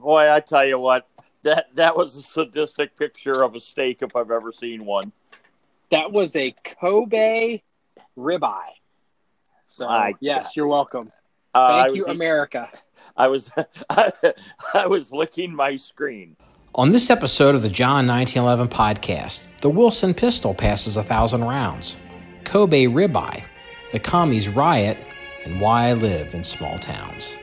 boy, I tell you what, that that was a sadistic picture of a steak if I've ever seen one. That was a Kobe ribeye. So My yes, you're welcome. Uh, I Thank was you, eat- America. I was I, I was licking my screen. On this episode of the John 1911 podcast, the Wilson pistol passes a thousand rounds, Kobe ribeye, the commies riot, and why I live in small towns.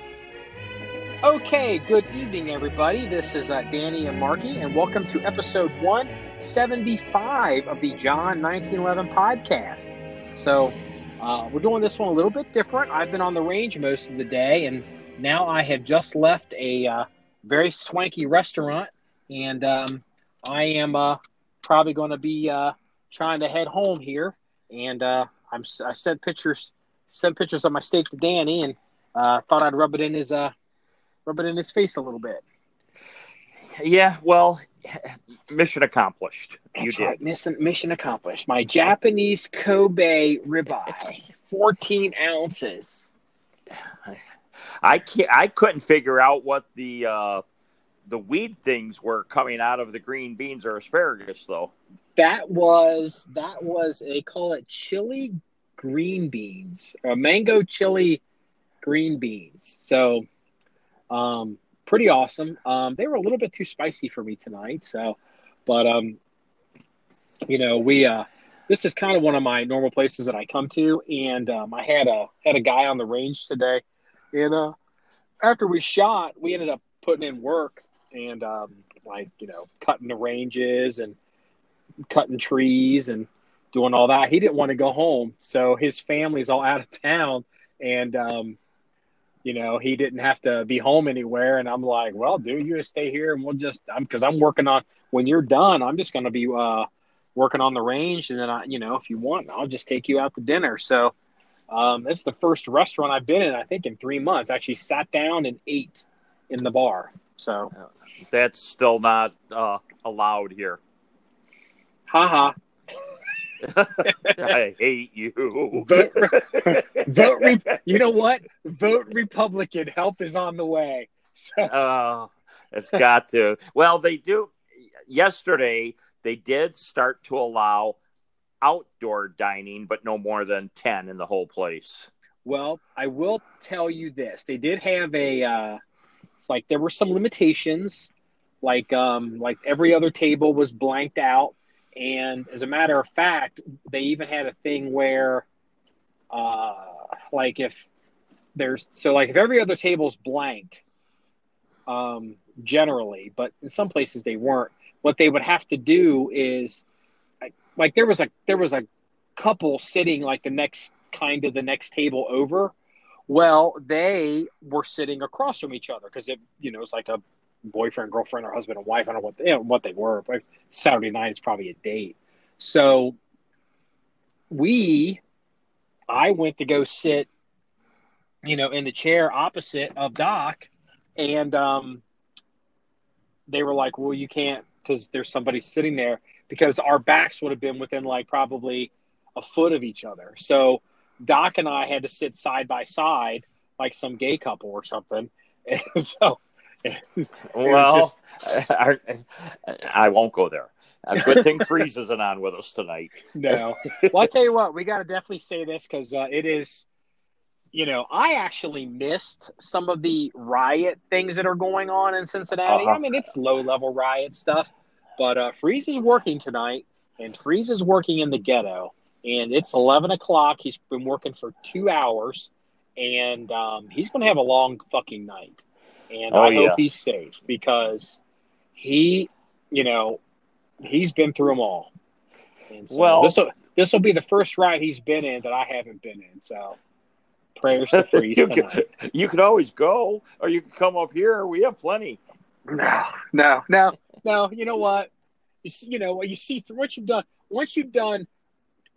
Okay, good evening, everybody. This is uh, Danny and Marky, and welcome to episode 175 of the John 1911 podcast. So, uh, we're doing this one a little bit different. I've been on the range most of the day, and now I have just left a uh, very swanky restaurant, and um, I am uh, probably going to be uh, trying to head home here. And uh, I'm I sent pictures sent pictures of my steak to Danny, and thought I'd rub it in his rub it in his face a little bit. Yeah, well, mission accomplished. You That's did. right. Mission, mission accomplished. My Japanese Kobe ribeye, 14 ounces. I can't. I couldn't figure out what the uh, the weed things were coming out of the green beans or asparagus, though. That was that was they call it chili green beans, or mango chili green beans. So, um, pretty awesome. Um, they were a little bit too spicy for me tonight. So, but um, you know, we uh, this is kind of one of my normal places that I come to, and um, I had a had a guy on the range today, and uh, after we shot, we ended up putting in work and um, like you know, cutting the ranges and cutting trees and doing all that. He didn't want to go home, so his family's all out of town, and um, you know he didn't have to be home anywhere. And I'm like, well, dude, you just stay here, and we'll just I'm because I'm working on. When you're done, I'm just going to be uh, working on the range, and then I, you know, if you want, I'll just take you out to dinner. So. Um, it's the first restaurant I've been in, I think, in three months. I actually sat down and ate in the bar. So, That's still not uh, allowed here. haha. I hate you. Vote, vote re- you know what? Vote Republican. Help is on the way. So, Uh, it's got to. Well, they do. Yesterday, they did start to allow outdoor dining, but no more than 10 in the whole place. well, I will tell you this. They did have a, uh, it's like there were some limitations. Like, um, like every other table was blanked out. And as a matter of fact, they even had a thing where, uh, like if there's, so like if every other table's blanked, um, generally, but in some places they weren't. What they would have to do is, like, like there was a there was a couple sitting like the next kind of the next table over. Well, they were sitting across from each other because it you know it's like a boyfriend, girlfriend, or husband and wife. I don't know what you know, what they were. But Saturday night it's probably a date. So we, I went to go sit, you know, in the chair opposite of Doc, and um, they were like, "Well, you can't because there's somebody sitting there." Because our backs would have been within like probably a foot of each other. So Doc and I had to sit side by side like some gay couple or something. And so Well, just- I, I won't go there. A good thing Freeze isn't on with us tonight. no. Well, I'll tell you what, we got to definitely say this because uh, it is, you know, I actually missed some of the riot things that are going on in Cincinnati. Uh-huh. I mean, it's low level riot stuff, but uh, Freeze is working tonight, and Freeze is working in the ghetto, and it's 11 o'clock. He's been working for two hours, and um, he's going to have a long fucking night. And Oh, I yeah. hope he's safe because he, you know, he's been through them all. And so Well- this will this will be the first ride he's been in that I haven't been in. So prayers to Freeze you, tonight. could, you could always go, or you could come up here. We have plenty. No, no, no, no. You know what? You see, you know what you see through what you've done. Once you've done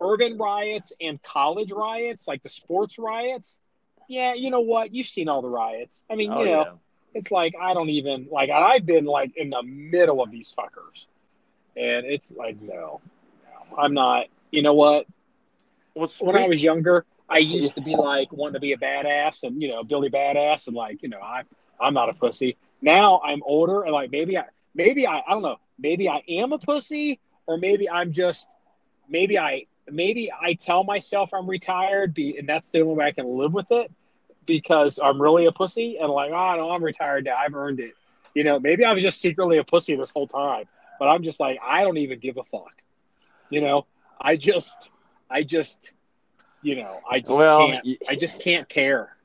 urban riots and college riots, like the sports riots. Yeah, you know what? You've seen all the riots. I mean, Oh, you know, yeah. It's like I don't even like I've been like in the middle of these fuckers, and it's like no, no I'm not. You know what? When I was younger, I used to be like wanting to be a badass and you know Billy Badass and like you know I I'm not a pussy. now I'm older and like maybe I maybe I I don't know maybe I am a pussy or maybe I'm just maybe I maybe I tell myself I'm retired be, and that's the only way I can live with it because I'm really a pussy and like oh no I'm retired now I've earned it you know maybe I was just secretly a pussy this whole time but I'm just like I don't even give a fuck you know I just I just you know I just Well, can't y- I just can't care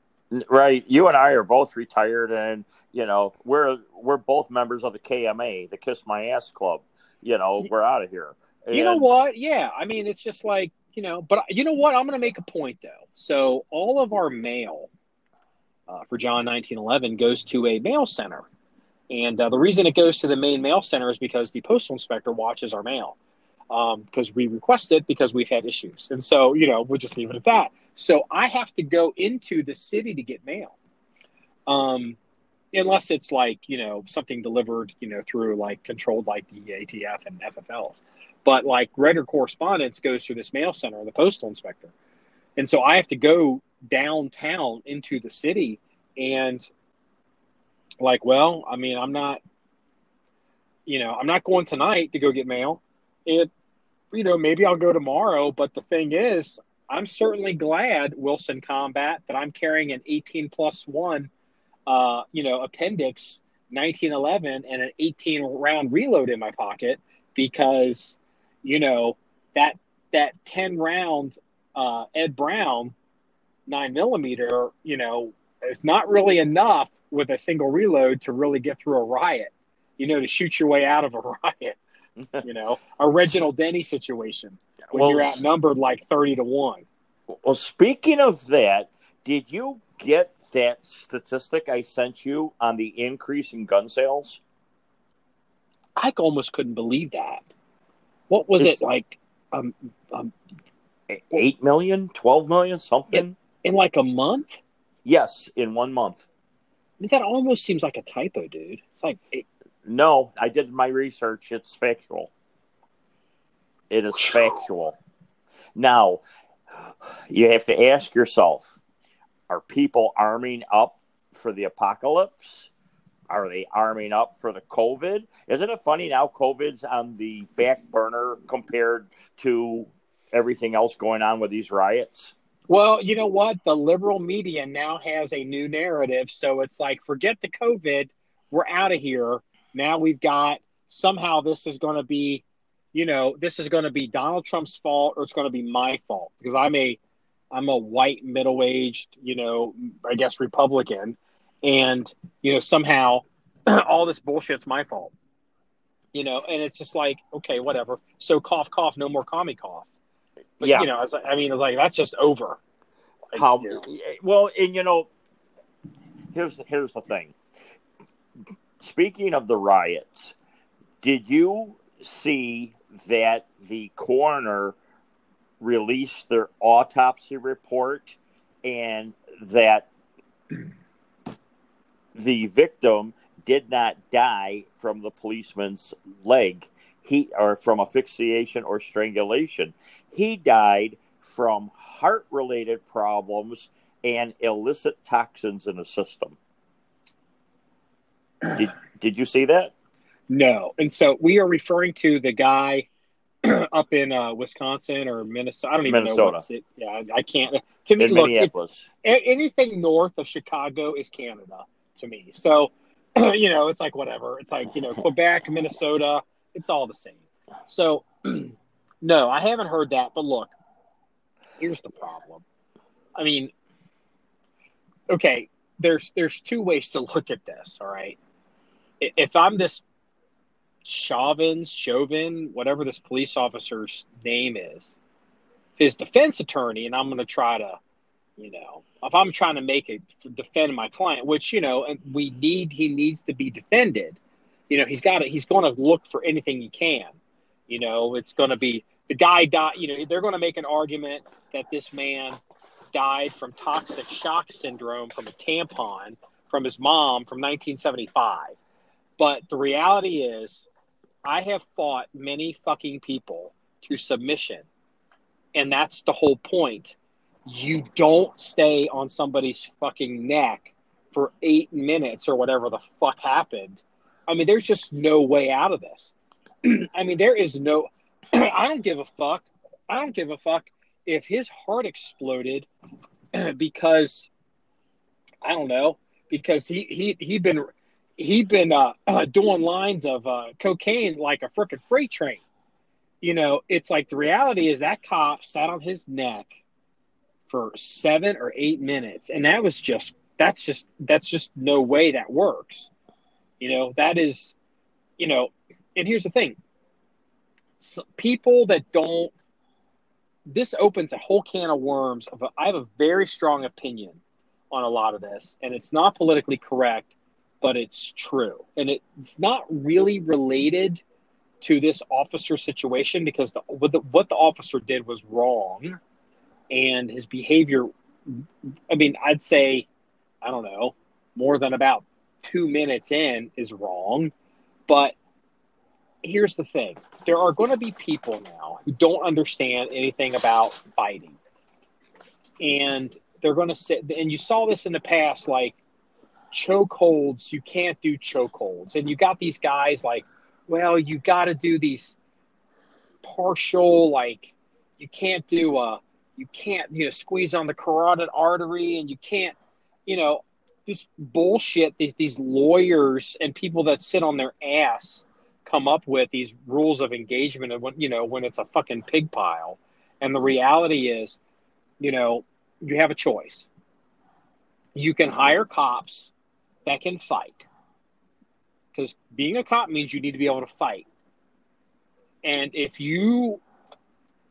Right. You and I are both retired, and you know we're we're both members of the KMA, the Kiss My Ass Club. You know we're out of here. You know what? Yeah, I mean, it's just like you know, but you know what? I'm going to make a point though. So all of our mail uh, for John 1911 goes to a mail center, and uh, the reason it goes to the main mail center is because the postal inspector watches our mail because we request it because we've had issues, and so you know we'll just leave it at that. So I have to go into the city to get mail. Um, unless it's like you know something delivered you know through like controlled like the ATF and FFLs but like regular correspondence goes through this mail center the postal inspector and so I have to go downtown into the city. And like well I mean I'm not you know I'm not going tonight to go get mail. It you know maybe I'll go tomorrow. But the thing is I'm certainly glad Wilson Combat that I'm carrying an 18 plus one uh, you know, appendix 1911 and an 18 round reload in my pocket because, you know, that that 10 round uh, Ed Brown nine millimeter, you know, is not really enough with a single reload to really get through a riot. You know, to shoot your way out of a riot. You know, a Reginald Denny situation when Well, you're outnumbered like 30 to one. Well, speaking of that, did you get that statistic I sent you on the increase in gun sales? I almost couldn't believe that. What was It's- it like? Um, um, E- Eight million, twelve million, something. In like a month? Yes, in one month. I mean, that almost seems like a typo, dude. It's like, it, No, I did my research. It's factual. It is factual. Now, you have to ask yourself are people arming up for the apocalypse? Are they arming up for the COVID? Isn't it funny now COVID's on the back burner compared to everything else going on with these riots? Well, you know what? The liberal media now has a new narrative. So it's like, forget the COVID. We're out of here. Now we've got somehow this is going to be, you know, this is going to be Donald Trump's fault or it's going to be my fault because I'm a, I'm a white middle aged, you know, I guess Republican, and you know somehow all this bullshit's my fault. You know, and it's just like, okay, whatever. So cough, cough, no more commie cough. But, Yeah. you know, like, I mean, it's like that's just over. Like, How you know. Eh, well, and you know, here's the, here's the thing. Speaking of the riots, did you see that the coroner released their autopsy report and that the victim did not die from the policeman's leg he or from asphyxiation or strangulation he died from heart related problems and illicit toxins in the system did, did you see that No, and so we are referring to the guy up in uh, Wisconsin or Minnesota. I don't even know Minnesota. what's it. Yeah, I, can't. To me, in look, minneapolis a- anything north of Chicago is Canada to me. So, you know, it's like whatever. It's like, you know, Quebec, Minnesota, it's all the same. So, no, I haven't heard that. But look, here's the problem. I mean, okay, there's there's two ways to look at this, all right? If I'm this Chauvin, Chauvin, whatever this police officer's name is, his defense attorney, and I'm going to try to you know if i'm trying to make it defend my client which you know and we need he needs to be defended you know he's got to he's going to look for anything he can you know it's going to be the guy died you know they're going to make an argument that this man died from toxic shock syndrome from a tampon from his mom from 1975 but the reality is i have fought many fucking people to submission and that's the whole point you don't stay on somebody's fucking neck for eight minutes or whatever the fuck happened. I mean, there's just no way out of this. I mean, there is no. I don't give a fuck. I don't give a fuck if his heart exploded because I don't know because he he he'd been he'd been uh, uh, doing lines of uh, cocaine like a freaking freight train. You know, it's like the reality is that cop sat on his neck for seven or eight minutes, and that was just that's just that's just no way that works. You know, that is, you know, and here's the thing: so people that don't. This opens a whole can of worms. Of a, I have a very strong opinion on a lot of this, and it's not politically correct, but it's true, and it, it's not really related to this officer situation because the, what the what the officer did was wrong, and his behavior. I mean, I'd say, I don't know, more than about two minutes in is wrong, but here's the thing. There are going to be people now who don't understand anything about fighting. And they're going to sit and you saw this in the past like chokeholds you can't do chokeholds. And you got these guys like well you got to do these partial like you can't do a you can't you know squeeze on the carotid artery and you can't you know this bullshit these these lawyers and people that sit on their ass come up with these rules of engagement and when you know when it's a fucking pig pile. And the reality is you know you have a choice. You can hire cops that can fight because being a cop means you need to be able to fight. And if you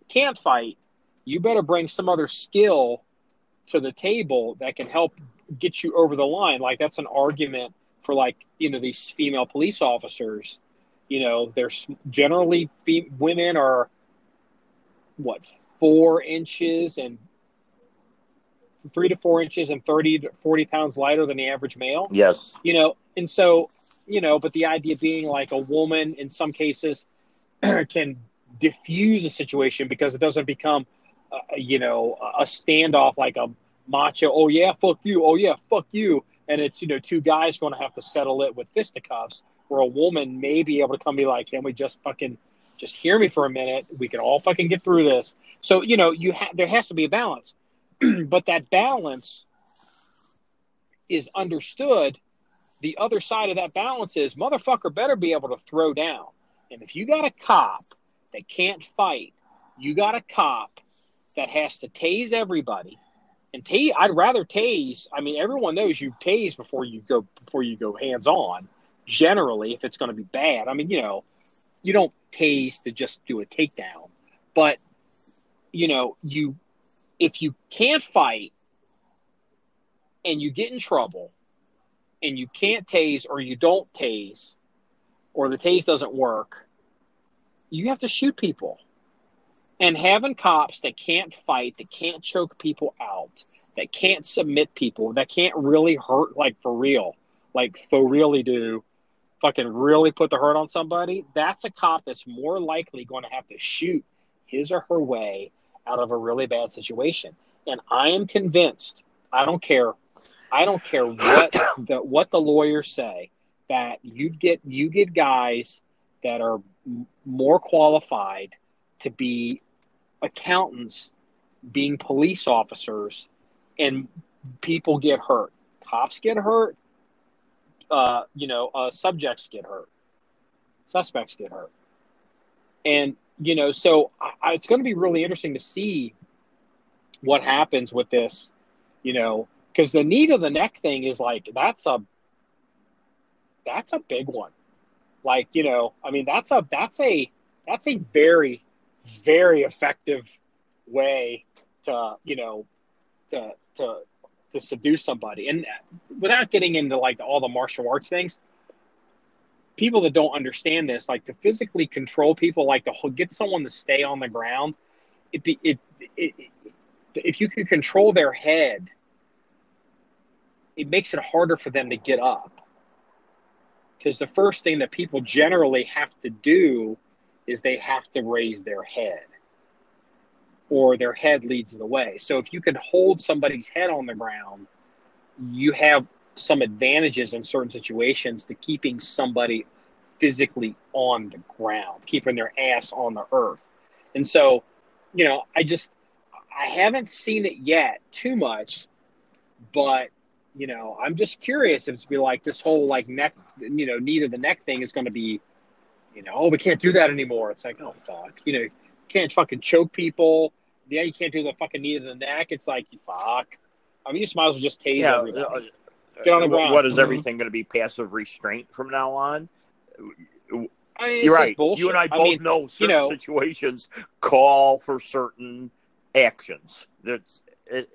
can't fight you better bring some other skill to the table that can help get you over the line like that's an argument for like you know these female police officers you know, there's generally women are what four inches and three to four inches and 30 to 40 pounds lighter than the average male. Yes. You know, and so, you know, but the idea being like a woman in some cases can diffuse a situation because it doesn't become, uh, you know, a standoff like a macho, oh yeah, fuck you, oh yeah, fuck you. And it's, you know, two guys going to have to settle it with fisticuffs where a woman may be able to come be like, can we just fucking just hear me for a minute? We can all fucking get through this. So, you know, you ha- there has to be a balance. but that balance is understood. The other side of that balance is motherfucker better be able to throw down. And if you got a cop that can't fight, you got a cop that has to tase everybody. And tase, I'd rather tase. I mean, everyone knows you tase before you go before you go hands on generally if it's going to be bad. I mean, you know, you don't tase to just do a takedown, but you know, you if you can't fight and you get in trouble and you can't tase or you don't tase or the tase doesn't work, you have to shoot people. And having cops that can't fight, that can't choke people out, that can't submit people, that can't really hurt like for real, like for really do, fucking really put the hurt on somebody, that's a cop that's more likely going to have to shoot his or her way out of a really bad situation. And I am convinced, I don't care, I don't care what the what the lawyers say, that you get you get guys that are more qualified to be accountants being police officers and people get hurt. Cops get hurt, uh, you know, uh, subjects get hurt, suspects get hurt, and you know, so I, it's going to be really interesting to see what happens with this, you know, because the knee to the neck thing is like that's a that's a big one. Like you know, I mean, that's a that's a that's a very very effective way to you know to to to subdue somebody. And without getting into like all the martial arts things, people that don't understand this, like to physically control people, like to get someone to stay on the ground, it, be, it, it, it if you can control their head, it makes it harder for them to get up. Because the first thing that people generally have to do is they have to raise their head or their head leads the way. So if you can hold somebody's head on the ground, you have some advantages in certain situations to keeping somebody physically on the ground, keeping their ass on the earth. And so, you know, I just I haven't seen it yet too much, but you know, I'm just curious if it's be like this whole like neck, you know, knee to the neck thing is going to be, you know, oh, we can't do that anymore. It's like, oh fuck, you know, you can't fucking choke people. Yeah, you can't do the fucking knee to the neck. It's like, you fuck. I mean, you might as well just tase Yeah, everybody. uh, Get on the ground. What is Mhm. everything going to be passive restraint from now on? I mean, You're right. You and I both mean, know certain know- situations call for certain actions. That's it,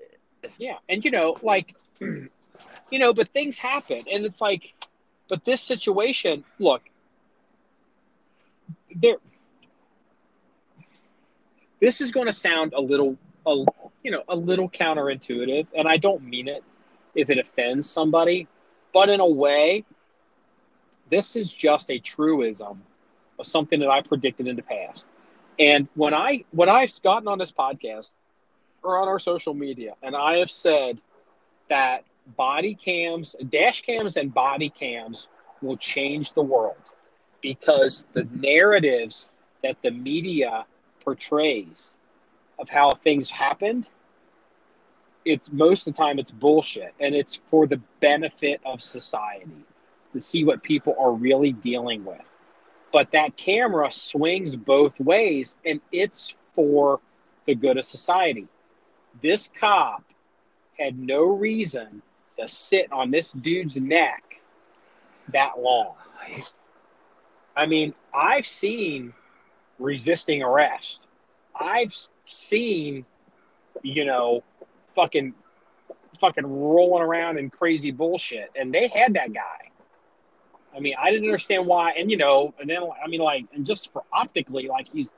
Yeah, and you know, like, you know, but things happen, and it's like, but this situation, look, there. This is going to sound a little, a, you know, a little counterintuitive, and I don't mean it if it offends somebody, but in a way, this is just a truism of something that I predicted in the past. And when I when I've gotten on this podcast or on our social media, and I have said that body cams, dash cams, and body cams will change the world because the narratives that the media portrays of how things happened, it's most of the time it's bullshit, and it's for the benefit of society to see what people are really dealing with. But that camera swings both ways, and it's for the good of society this cop had no reason to sit on this dude's neck that long. I mean, I've seen resisting arrest. I've seen, you know, fucking fucking rolling around in crazy bullshit and they had that guy. I mean, I didn't understand why and you know, and then I mean like and just for optically like he's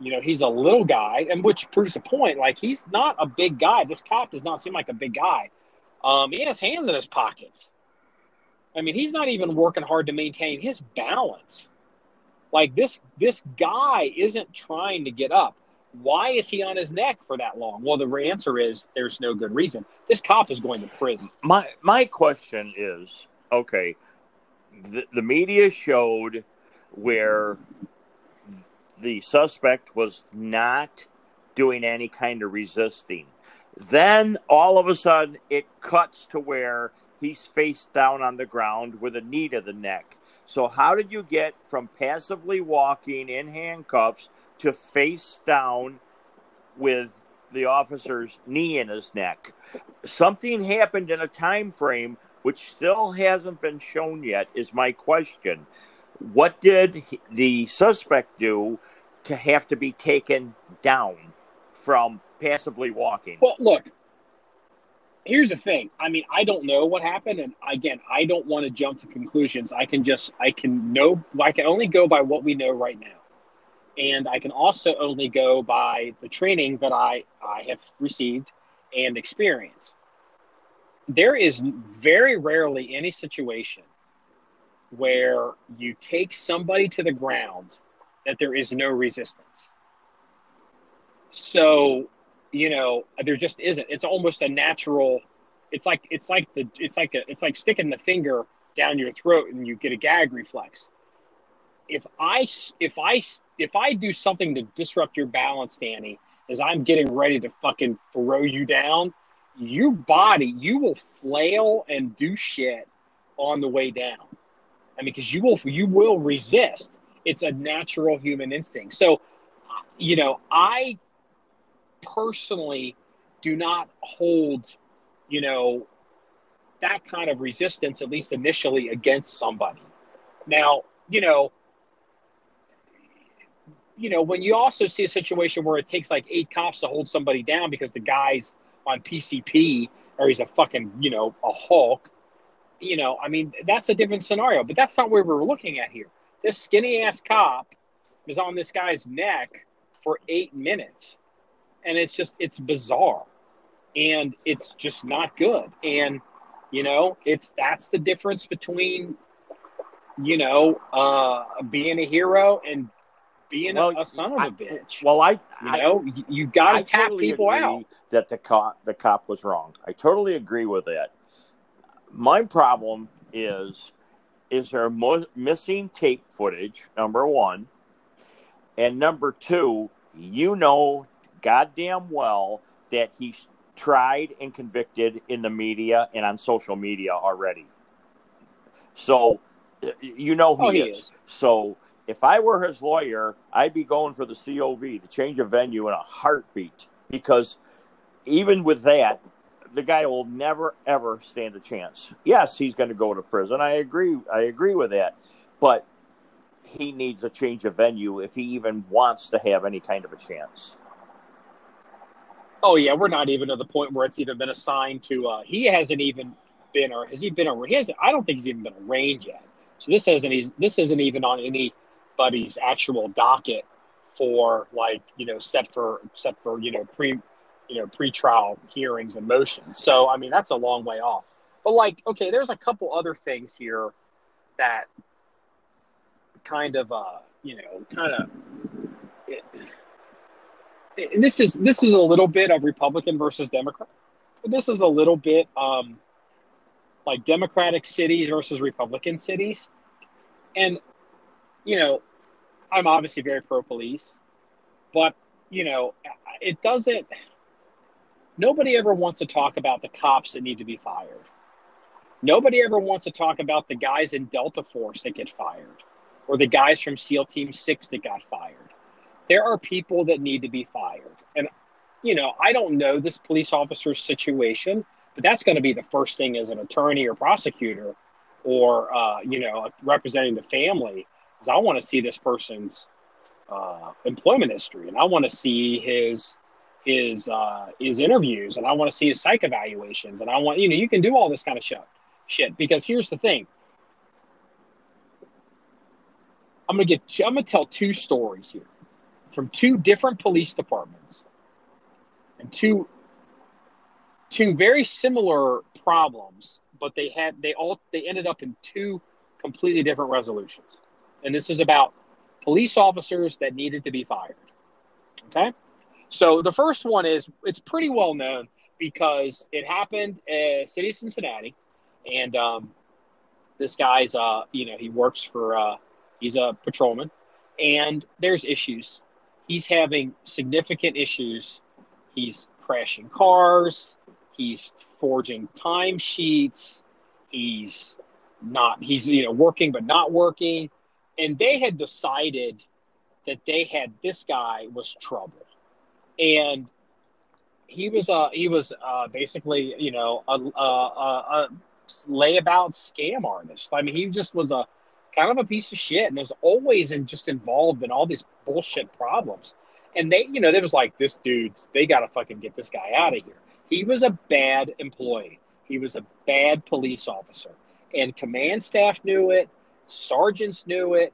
you know, he's a little guy, and which proves a point. Like he's not a big guy. This cop does not seem like a big guy. Um, he has hands in his pockets. I mean, he's not even working hard to maintain his balance. Like this, this guy isn't trying to get up. Why is he on his neck for that long? Well, the answer is there's no good reason. This cop is going to prison. my my question is okay. The, the media showed where the suspect was not doing any kind of resisting. Then all of a sudden it cuts to where he's face down on the ground with a knee to the neck. So how did you get from passively walking in handcuffs to face down with the officer's knee in his neck? Something happened in a time frame which still hasn't been shown yet is my question. What did the suspect do to have to be taken down from passively walking? Well, look, here's the thing. I mean, I don't know what happened, and again, I don't want to jump to conclusions. I can just, I can know, I can only go by what we know right now, and I can also only go by the training that I I have received and experience. There is very rarely any situation where you take somebody to the ground that there is no resistance. So, you know, there just isn't. It's almost a natural. It's like it's like the it's like a it's like sticking the finger down your throat and you get a gag reflex. If I if I if I do something to disrupt your balance, Danny, as I'm getting ready to fucking throw you down, your body you will flail and do shit on the way down. I mean, because you will you will resist. It's a natural human instinct. So, you know, I personally do not hold, you know, that kind of resistance, at least initially, against somebody. Now, you know, you know, when you also see a situation where it takes like eight cops to hold somebody down because the guy's on PCP or he's a fucking, you know, a Hulk, you know, I mean, that's a different scenario, but that's not where we're looking at here. This skinny ass cop is on this guy's neck for eight minutes. And it's just, it's bizarre. And it's just not good. And, you know, it's, that's the difference between, you know, uh, being a hero and being Well, a, a son of I- a bitch. Well, I, you I know, you, got to tap totally people out. that the cop the cop was wrong. I totally agree with that. my problem is is there mo- missing tape footage number one and number two you know goddamn well that he's tried and convicted in the media and on social media already so you know who Oh, he, is. is. so if i were his lawyer i'd be going for the cov the change of venue in a heartbeat because even with that the guy will never ever stand a chance. Yes, he's going to go to prison. I agree. I agree with that. But he needs a change of venue if he even wants to have any kind of a chance. Oh yeah, we're not even to the point where it's even been assigned to. Uh, he hasn't even been, or has he been? Or he hasn't. I don't think he's even been arraigned yet. So this isn't. He's this isn't even on anybody's actual docket for like you know set for set for you know pre you know pre-trial hearings and motions. So I mean that's a long way off. But like okay, there's a couple other things here that kind of uh you know kind of. This is this is a little bit of Republican versus Democrat. This is a little bit um, like Democratic cities versus Republican cities, and you know, I'm obviously very pro police, but you know, it doesn't. Nobody ever wants to talk about the cops that need to be fired. Nobody ever wants to talk about the guys in Delta Force that get fired, or the guys from SEAL Team Six that got fired there are people that need to be fired. And, you know, I don't know this police officer's situation, but that's going to be the first thing as an attorney or prosecutor or, uh, you know, representing the family is I want to see this person's uh, employment history and I want to see his his uh, his interviews and I want to see his psych evaluations and I want you know you can do all this kind of shit shit. Because here's the thing. I'm gonna get I'm gonna tell two stories here from two different police departments and two two very similar problems but they had they all they ended up in two completely different resolutions. And this is about police officers that needed to be fired. Okay? So the first one is it's pretty well known because it happened in city of cincinnati. And um, this guy's uh you know he works for uh he's a patrolman. And there's issues he's having significant issues. He's crashing cars. He's forging timesheets. He's not. He's you know working but not working, and they had decided that they had this guy was trouble, and he was uh he was uh basically you know a, a, a, a layabout scam artist. I mean he just was a kind of a piece of shit and was always in, just involved in all these bullshit problems. And they, you know, they was like, this dude's, they got to fucking get this guy out of here. He was a bad employee. He was a bad police officer. And command staff knew it, sergeants knew it.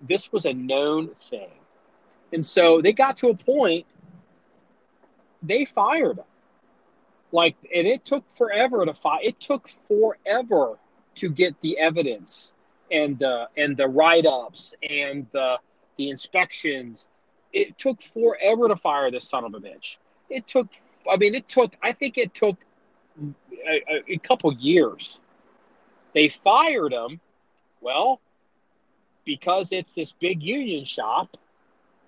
This was a known thing. And so they got to a point, they fired him. Like, and it took forever to fire. It took forever to get the evidence and the and the write ups and the the inspections. It took forever to fire this son of a bitch. It took. I mean, it took. I think it took a, a, couple years. They fired him. Well, because it's this big union shop,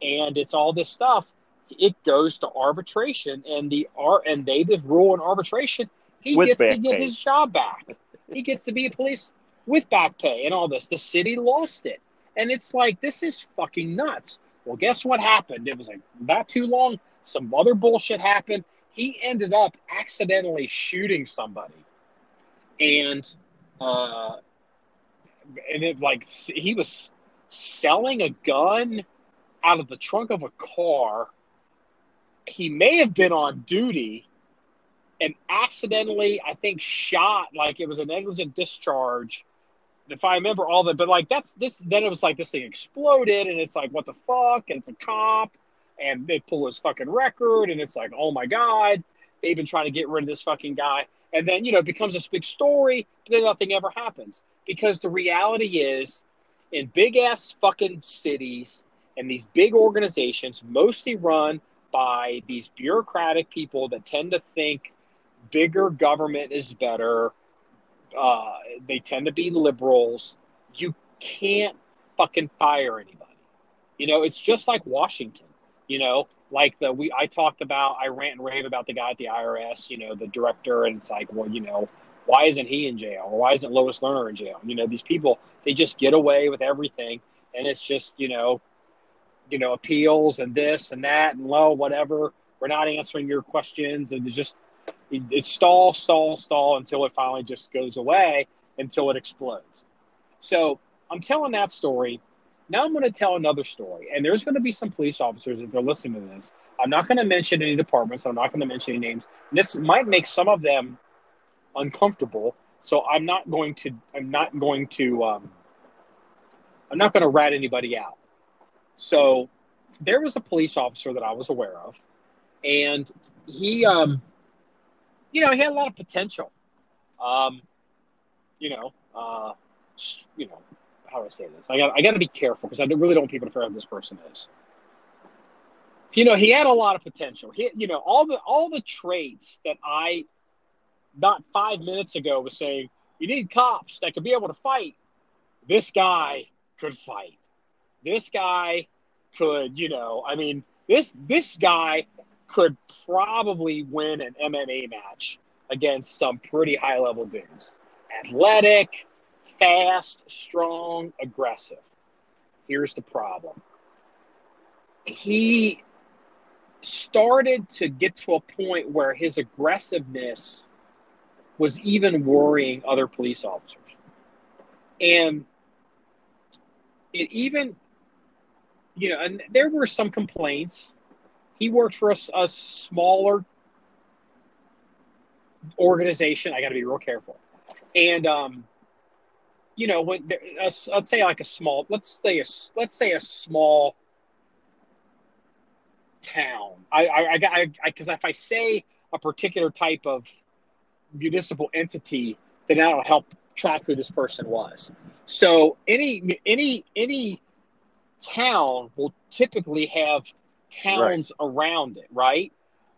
and it's all this stuff. It goes to arbitration, and the art and they rule in arbitration. He With gets to get pay. his job back. he gets to be a police with back pay and all this. The city lost it. And it's like, this is fucking nuts. Well, guess what happened? It was like not too long. Some other bullshit happened. He ended up accidentally shooting somebody. And, uh, and it like, he was selling a gun out of the trunk of a car. He may have been on duty and accidentally, I think, shot like it was a negligent discharge if I remember all that, but like that's this. Then it was like this thing exploded, and it's like what the fuck, and it's a cop, and they pull his fucking record, and it's like oh my god, they've been trying to get rid of this fucking guy, and then you know it becomes this big story, but then nothing ever happens because the reality is, in big ass fucking cities and these big organizations, mostly run by these bureaucratic people that tend to think bigger government is better Uh, they tend to be liberals. You can't fucking fire anybody. You know, it's just like Washington. You know, like the we I talked about, I rant and rave about the guy at the IRS. You know, the director, and it's like, well, you know, why isn't he in jail or why isn't Lois Lerner in jail? You know, these people they just get away with everything, and it's just you know, you know, appeals and this and that and low whatever. We're not answering your questions, and it's just it, it's stall, stall, stall until it finally just goes away until it explodes. So I'm telling that story. Now I'm going to tell another story, and there's going to be some police officers if they're listening to this. I'm not going to mention any departments. I'm not going to mention any names. This might make some of them uncomfortable. So I'm not going to. I'm not going to. Um, I'm not going to rat anybody out. So there was a police officer that I was aware of, and he, um, you know, he had a lot of potential. Um, you know, uh, you know, how do I say this? I got I got to be careful because I really don't want people to figure out who this person is. You know, he had a lot of potential. He, you know, all the all the traits that I, not five minutes ago, was saying you need cops that could be able to fight. This guy could fight. This guy could, you know, I mean, this this guy could probably win an MMA match against some pretty high level dudes. Athletic, fast, strong, aggressive. Here's the problem. He started to get to a point where his aggressiveness was even worrying other police officers. And it even, you know, and there were some complaints. He worked for a, a smaller organization. I got to be real careful. And, um, you know, when there, let's say like a small, let's say a, let's say a small town. I, I, I, because if I say a particular type of municipal entity, then that'll help track who this person was. So any any any town will typically have towns right. around it, right?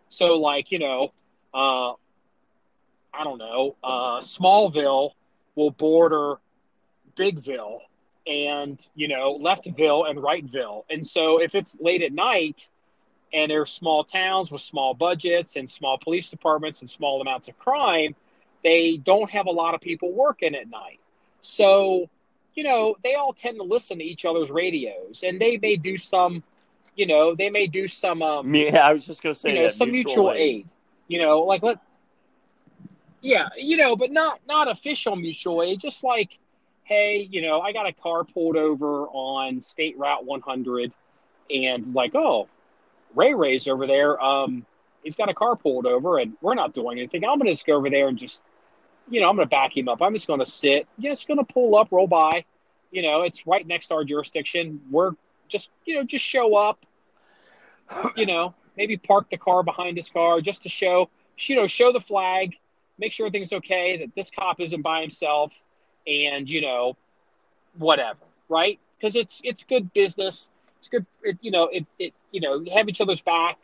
So like you know, uh, I don't know, uh, Smallville will border Bigville and you know Leftville and Rightville, and so if it's late at night and there's small towns with small budgets and small police departments and small amounts of crime, they don't have a lot of people working at night. So, you know, they all tend to listen to each other's radios and they may do some, you know, they may do some um Yeah, I was just gonna say you know, some mutual, mutual aid. aid. You know, like let yeah, you know, but not not official mutual aid, just like, hey, you know, I got a car pulled over on State Route 100, and like, oh, Ray Ray's over there. Um, he's got a car pulled over, and we're not doing anything. I'm going to just go over there and just, you know, I'm going to back him up. I'm just going to sit. Yeah, Just going to pull up, roll by. You know, it's right next to our jurisdiction. We're just, you know, just show up. You know, maybe park the car behind his car just to show, you know, show the flag, make sure everything's okay, that this cop isn't by himself, and you know, whatever, right? Because it's it's good business it's good. It, you know, it, it, you know, you have each other's back.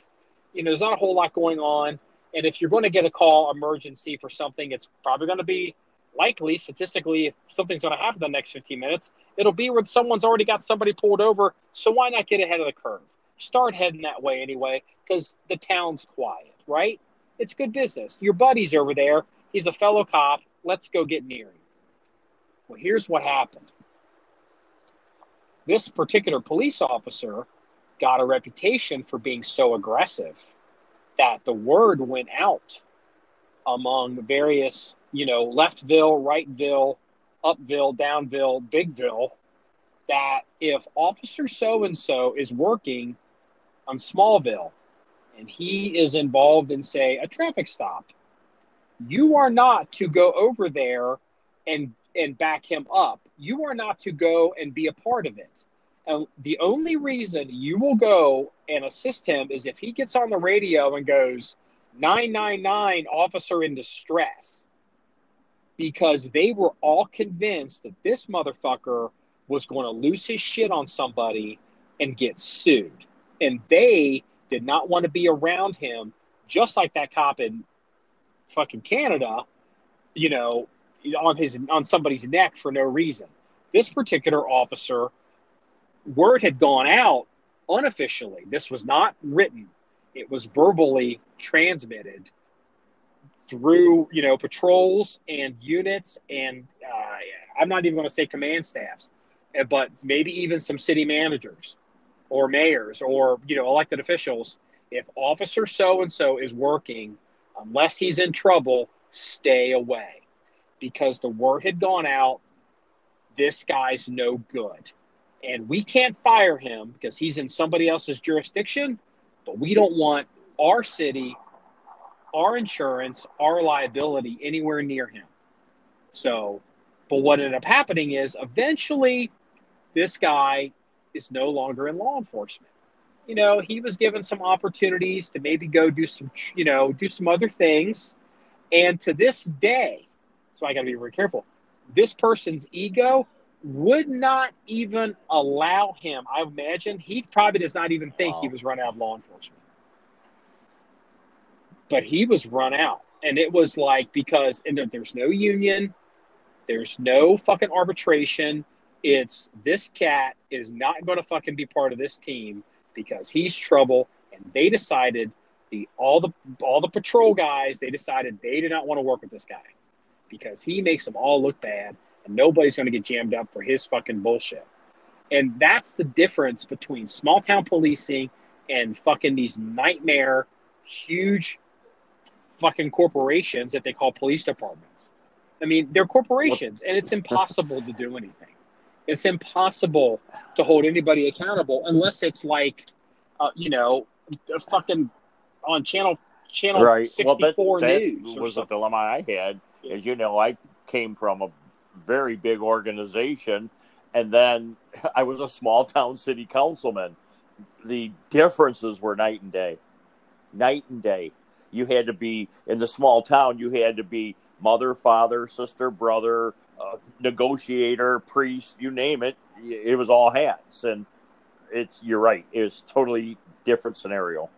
You know, there's not a whole lot going on. And if you're going to get a call emergency for something, it's probably going to be likely statistically if something's going to happen in the next 15 minutes, it'll be when someone's already got somebody pulled over. So why not get ahead of the curve? Start heading that way anyway, because the town's quiet, right? It's good business. Your buddy's over there. He's a fellow cop. Let's go get near him. Well, here's what happened this particular police officer got a reputation for being so aggressive that the word went out among various, you know, Leftville, Rightville, Upville, Downville, Bigville, that if Officer so and so is working on Smallville and he is involved in, say, a traffic stop, you are not to go over there and and back him up. You are not to go and be a part of it. And the only reason you will go and assist him is if he gets on the radio and goes, 999 officer in distress. Because they were all convinced that this motherfucker was going to lose his shit on somebody and get sued. And they did not want to be around him, just like that cop in fucking Canada, you know, on his on somebody's neck for no reason. This particular officer, word had gone out unofficially. This was not written. It was verbally transmitted through you know patrols and units and uh, I'm not even going to say command staffs, uh, but maybe even some city managers or mayors or you know elected officials. If officer so and so is working, unless he's in trouble, stay away, because the word had gone out. This guy's no good, and we can't fire him because he's in somebody else's jurisdiction. But we don't want our city our insurance, our liability anywhere near him. So, but what ended up happening is eventually this guy is no longer in law enforcement. You know, he was given some opportunities to maybe go do some, you know, do some other things. And to this day, so I got to be very careful, this person's ego would not even allow him. I imagine he probably does not even think wow. he was run out of law enforcement but he was run out. And it was like, because and there's no union, there's no fucking arbitration. It's this cat is not going to fucking be part of this team because he's trouble. And they decided the all the all the patrol guys they decided they did not want to work with this guy because he makes them all look bad and nobody's going to get jammed up for his fucking bullshit. And that's the difference between small town policing and fucking these nightmare huge fucking corporations that they call police departments. I mean, they're corporations, and it's impossible to do anything. It's impossible to hold anybody accountable unless it's like, uh, you know, fucking on channel channel right. 64 well, that, that news. was a dilemma I had. As you know, I came from a very big organization, and then I was a small town city councilman. The differences were night and day, night and day. You had to be in the small town you had to be mother father sister brother uh, negotiator priest you name it. It was all hats. And it's you're right it was totally different scenario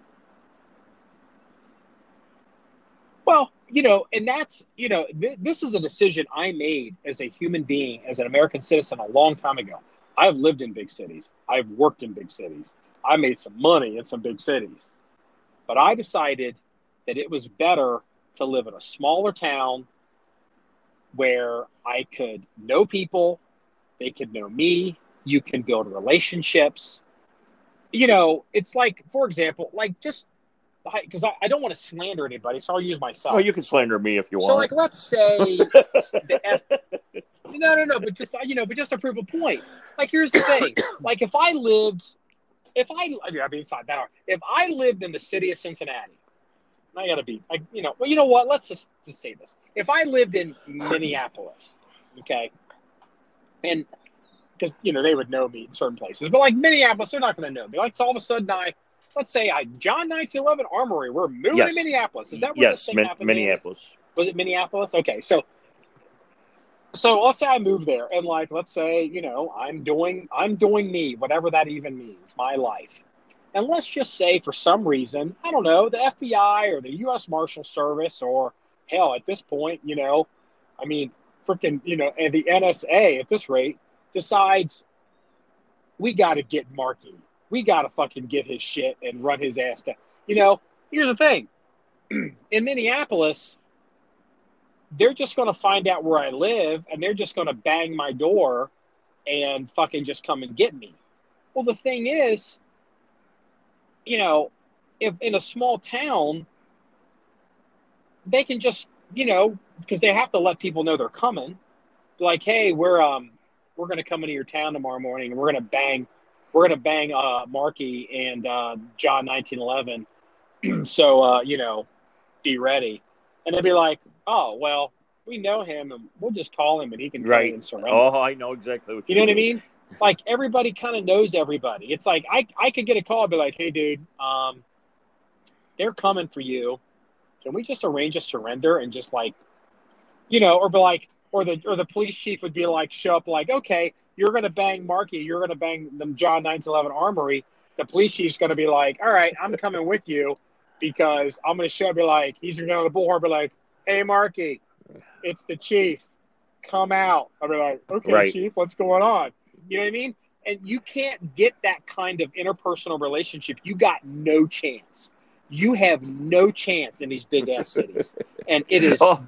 well you know and that's you know th- this is a decision i made as a human being as an american citizen a long time ago. I've lived in big cities. I've worked in big cities. I made some money in some big cities. But i decided that it was better to live in a smaller town where I could know people, they could know me, you can build relationships. You know, it's like, for example, like just because I, I, don't want to slander anybody, so I'll use myself. Oh, you can slander me if you want. So, like, let's say, the F, no, no, no, but just you know, but just to prove a point. Like, here's the thing: like, if I lived, if I, I mean, it's not that hard. If I lived in the city of Cincinnati, I gotta be, I, you know, well, you know what? Let's just just say this. If I lived in Minneapolis, okay, and because you know they would know me in certain places, but like Minneapolis, they're not going to know me. Like so all of a sudden, I let's say I John nineteen eleven Armory, we're moving yes. to Minneapolis. Is that where yes, this thing Min- happened? Minneapolis. Was it Minneapolis? Okay, so so let's say I move there, and like let's say you know I'm doing I'm doing me, whatever that even means, my life and let's just say, for some reason, I don't know, the FBI or the U.S. Marshal Service, or hell, at this point, you know, I mean, freaking, you know, and the NSA at this rate decides we got to get Markey. We got to fucking get his shit and run his ass down. You know, here's the thing in Minneapolis, they're just going to find out where I live and they're just going to bang my door and fucking just come and get me. Well, the thing is, you know, if in a small town, they can just, you know, because they have to let people know they're coming. Like, hey, we're um, we're to come into your town tomorrow morning, and we're to bang, we're going to bang uh, Markey and uh, John nineteen eleven. so uh, you know, be ready. And they'd be like, oh well, we know him, and we'll just call him, and he can right. and surrender. Oh, I know exactly what you, you know mean. what I mean like everybody kind of knows everybody. It's like I I could get a call and be like, hey dude, um, they're coming for you. Can we just arrange a surrender and just like, you know, or be like, or the or the police chief would be like, show up like, okay, you're gonna bang Markey, you're gonna bang them John nine eleven Armory. The police chief's gonna be like, all right, I'm coming with you because I'm gonna show up. Be like, he's gonna go to the bullhorn, be like, hey Markey, it's the chief. come out. I'll be like, okay, Right. chief, what's going on? You know what I mean? And you can't get that kind of interpersonal relationship. You got no chance. You have no chance in these big ass cities, and it is Oh.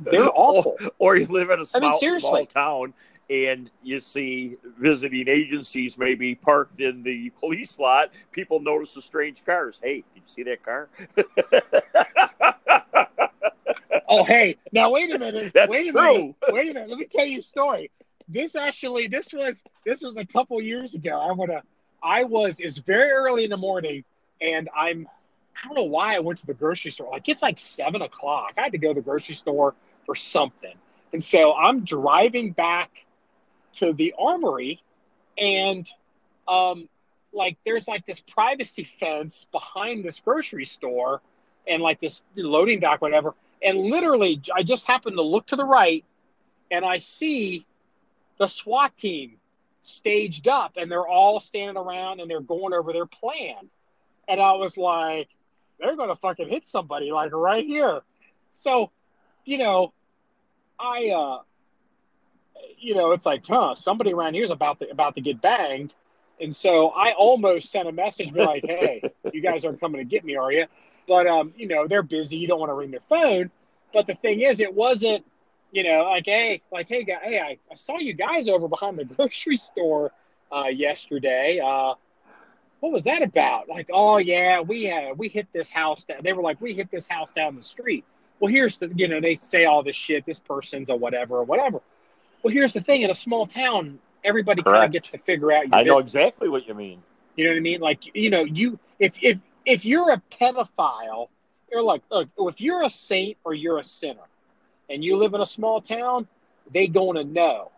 they're awful. Or, or you live in a I small, mean, seriously. small town and you see visiting agencies maybe parked in the police lot. People notice the strange cars. Hey, did you see that car? Oh, hey, now wait a minute. That's wait a true. minute. Wait a minute. Let me tell you a story. This actually, this was this was a couple years ago. I wanna, I was. it's very early in the morning, and I'm. I don't know why I went to the grocery store. Like it's like seven o'clock. I had to go to the grocery store for something, and so I'm driving back to the armory, and um, like there's like this privacy fence behind this grocery store, and like this loading dock, whatever and literally I just happened to look to the right and I see the SWAT team staged up and they're all standing around and they're going over their plan. And I was like, they're gonna fucking hit somebody like right here. So, you know, I uh you know, it's like, huh, somebody around here is about to about to get banged. And so I almost sent a message be like, hey, you guys aren't coming to get me, are you? But um, you know, they're busy. You don't want to ring their phone. But the thing is, it wasn't, you know, like hey, like hey, guy, hey, I, I saw you guys over behind the grocery store uh, yesterday. Uh, what was that about? Like, oh yeah, we uh, we hit this house. Down. They were like, we hit this house down the street. Well, here's the, you know, they say all this shit. This person's a whatever or whatever. Well, here's the thing: in a small town, everybody kind of gets to figure out. Your I know exactly what you mean. You know what I mean? Like, you know, you if if if you're a pedophile, you're like, look, oh, if you're a saint or you're a sinner, and you live in a small town, they going to know.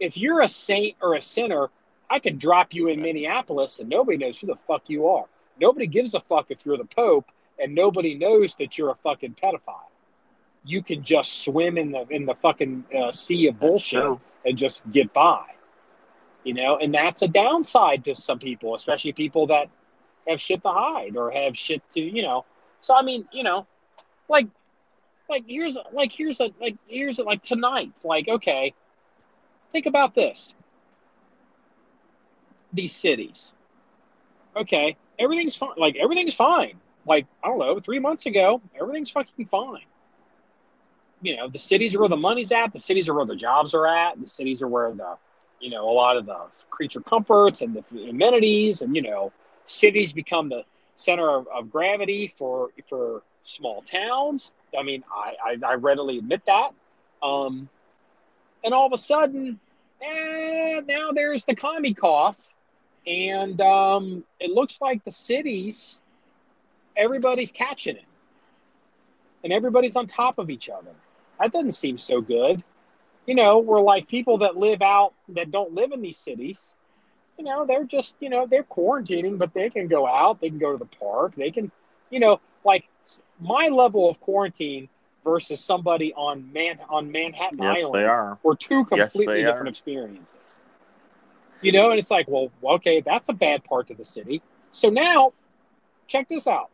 If you're a saint or a sinner, I could drop you in Minneapolis and nobody knows who the fuck you are. Nobody gives a fuck if you're the Pope, and nobody knows that you're a fucking pedophile. You can just swim in the in the fucking uh, sea of bullshit and just get by. You know, and that's a downside to some people, especially people that have shit to hide or have shit to, you know. So I mean, you know, like like here's like here's a like here's a, like tonight, like okay, think about this. These cities. Okay, everything's fine. Like everything's fine. Like I don't know, 3 months ago, everything's fucking fine. You know, the cities are where the money's at, the cities are where the jobs are at, the cities are where the you know, a lot of the creature comforts and the amenities and, you know, cities become the center of, of gravity for, for small towns. I mean, I, I, I readily admit that. Um, and all of a sudden, eh, now there's the commie cough. And um, it looks like the cities, everybody's catching it. And everybody's on top of each other. That doesn't seem so good you know, we're like people that live out that don't live in these cities. You know, they're just, you know, they're quarantining, but they can go out, they can go to the park, they can, you know, like my level of quarantine versus somebody on Man on Manhattan Yes, Island they are. were two completely they different are. experiences. You know, and it's like, well, okay, that's a bad part of the city. So now, check this out.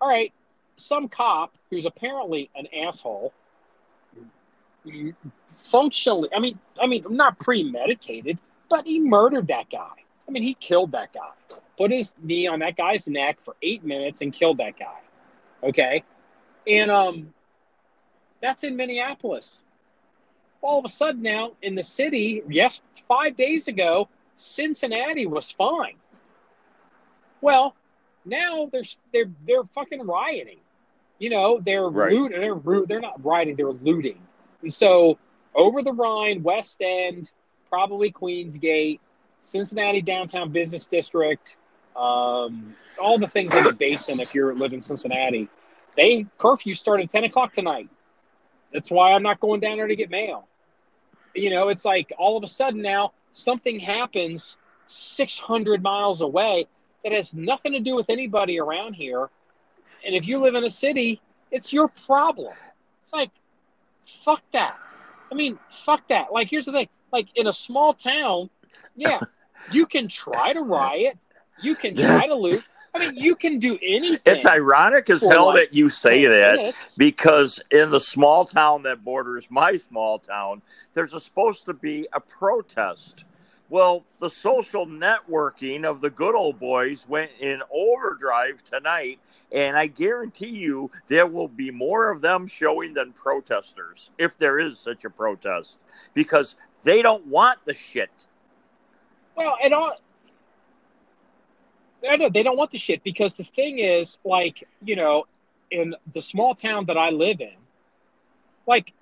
All right, some cop who's apparently an asshole functionally i mean i mean not premeditated but he murdered that guy. I mean he killed that guy. Put his knee on that guy's neck for eight minutes and killed that guy. Okay? And um that's in minneapolis. All of a sudden now in the city yes five days ago cincinnati was fine. Well now they're they're they're fucking rioting you know they're Right. looting they're, ru- they're not rioting they're looting and so over the Rhine, West End, probably Queensgate, Cincinnati downtown business district, um, all the things in the basin. If you're living in Cincinnati, they curfew started ten o'clock tonight. That's why I'm not going down there to get mail. You know, it's like all of a sudden now something happens 600 miles away that has nothing to do with anybody around here. And if you live in a city, it's your problem. It's like, fuck that. I mean, fuck that. Like, here's the thing. Like, in a small town, yeah, you can try to riot, you can try to loot, I mean, you can do anything. It's ironic as hell like that you say that minutes. because in the small town that borders my small town, there's a, supposed to be a protest. Well, the social networking of the good old boys went in overdrive tonight, and I guarantee you there will be more of them showing than protesters, if there is such a protest, because they don't want the shit. Well, and all. I know they don't want the shit because the thing is, like, you know, in the small town that I live in, like,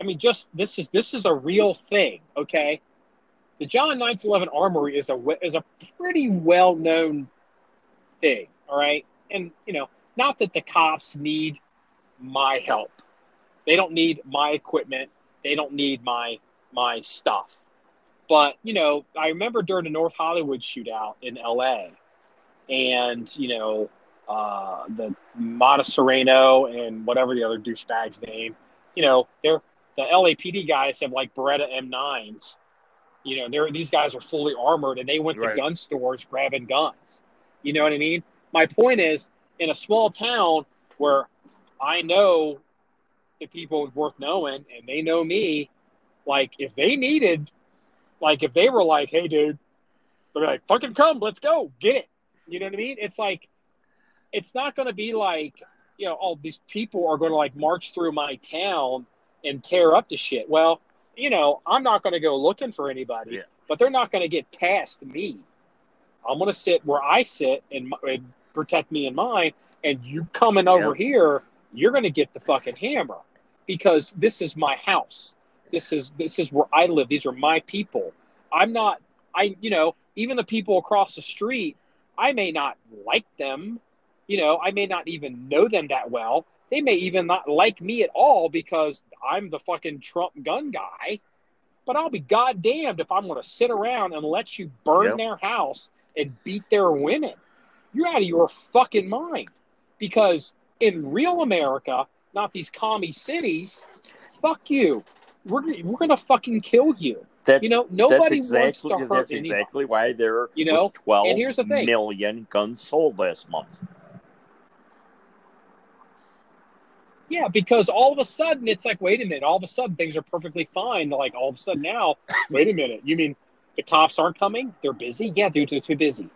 I mean, just this is this is a real thing, okay? The John 911 Armory is a is a pretty well known thing, all right? And you know, not that the cops need my help, they don't need my equipment, they don't need my my stuff. But you know, I remember during the North Hollywood shootout in L.A. and you know uh, the Matasareanu and whatever the other douchebag's name, you know, they're the LAPD guys have like Beretta M9s. You know, they're these guys are fully armored and they went to Right. gun stores grabbing guns. You know what I mean? My point is, in a small town where I know the people worth knowing and they know me, like if they needed, like if they were like, hey, dude, they're like, fucking come, let's go, get it. You know what I mean? It's like, it's not going to be like, you know, all these people are going to like march through my town and tear up the shit. Well, you know, I'm not going to go looking for anybody, Yeah. but they're not going to get past me. I'm going to sit where I sit and, and protect me and mine. And you coming over Yeah. here, you're going to get the fucking hammer because this is my house. This is this is where I live. These are my people. I'm not. I you know even the people across the street. I may not like them. You know, I may not even know them that well. They may even not like me at all because I'm the fucking Trump gun guy. But I'll be goddamned if I'm going to sit around and let you burn Yep. their house and beat their women. You're out of your fucking mind. Because in real America, not these commie cities, fuck you. We're, we're going to fucking kill you. That's, You know, nobody that's wants to exactly, hurt That's anybody. exactly why there You know, was 12 and here's the thing. million guns sold last month. Yeah, because all of a sudden it's like, wait a minute, all of a sudden things are perfectly fine. Like all of a sudden now, wait a minute, you mean the cops aren't coming? They're busy? Yeah, dude, they're too busy.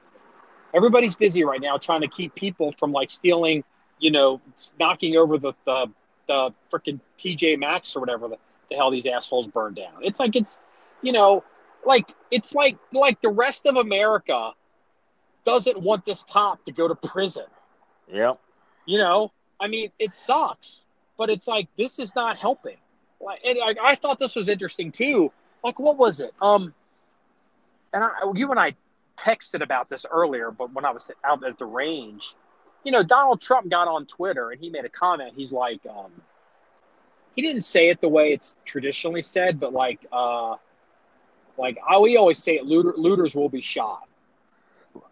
Everybody's busy right now trying to keep people from like stealing, you know, knocking over the the, the freaking TJ Maxx or whatever the, the hell these assholes burned down. It's like it's you know, like it's like like the rest of America doesn't want this cop to go to prison. Yep. You know, I mean, it sucks, but it's like this is not helping. Like, and I, I thought this was interesting too. Like, what was it? Um, and I, you and I texted about this earlier, but when I was out at the range, you know, Donald Trump got on Twitter and he made a comment. He's like, um, he didn't say it the way it's traditionally said, but like, uh, like I, we always say it, looter, looters will be shot.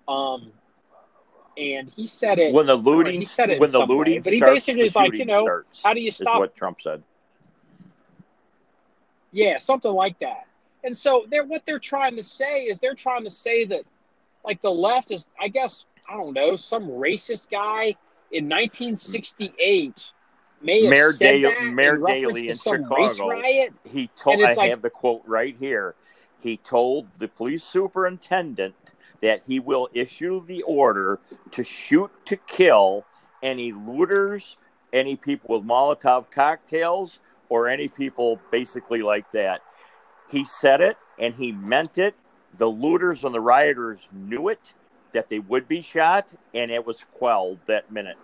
Um, and he said it When the looting, he said it when the some way, looting but he basically is like, you know, starts, how do you stop- what Trump said. Yeah, something like that. And so they're what they're trying to say is they're trying to say that like the left is I guess I don't know, some racist guy in 1968 may have Mayor said Dale- that Mayor in Daley in some race Chicago. riot. He told. I like- have the quote right here. He told the police superintendent that he will issue the order to shoot to kill any looters, any people with Molotov cocktails, or any people basically like that. He said it and he meant it. The looters and the rioters knew it that they would be shot, and it was quelled that minute.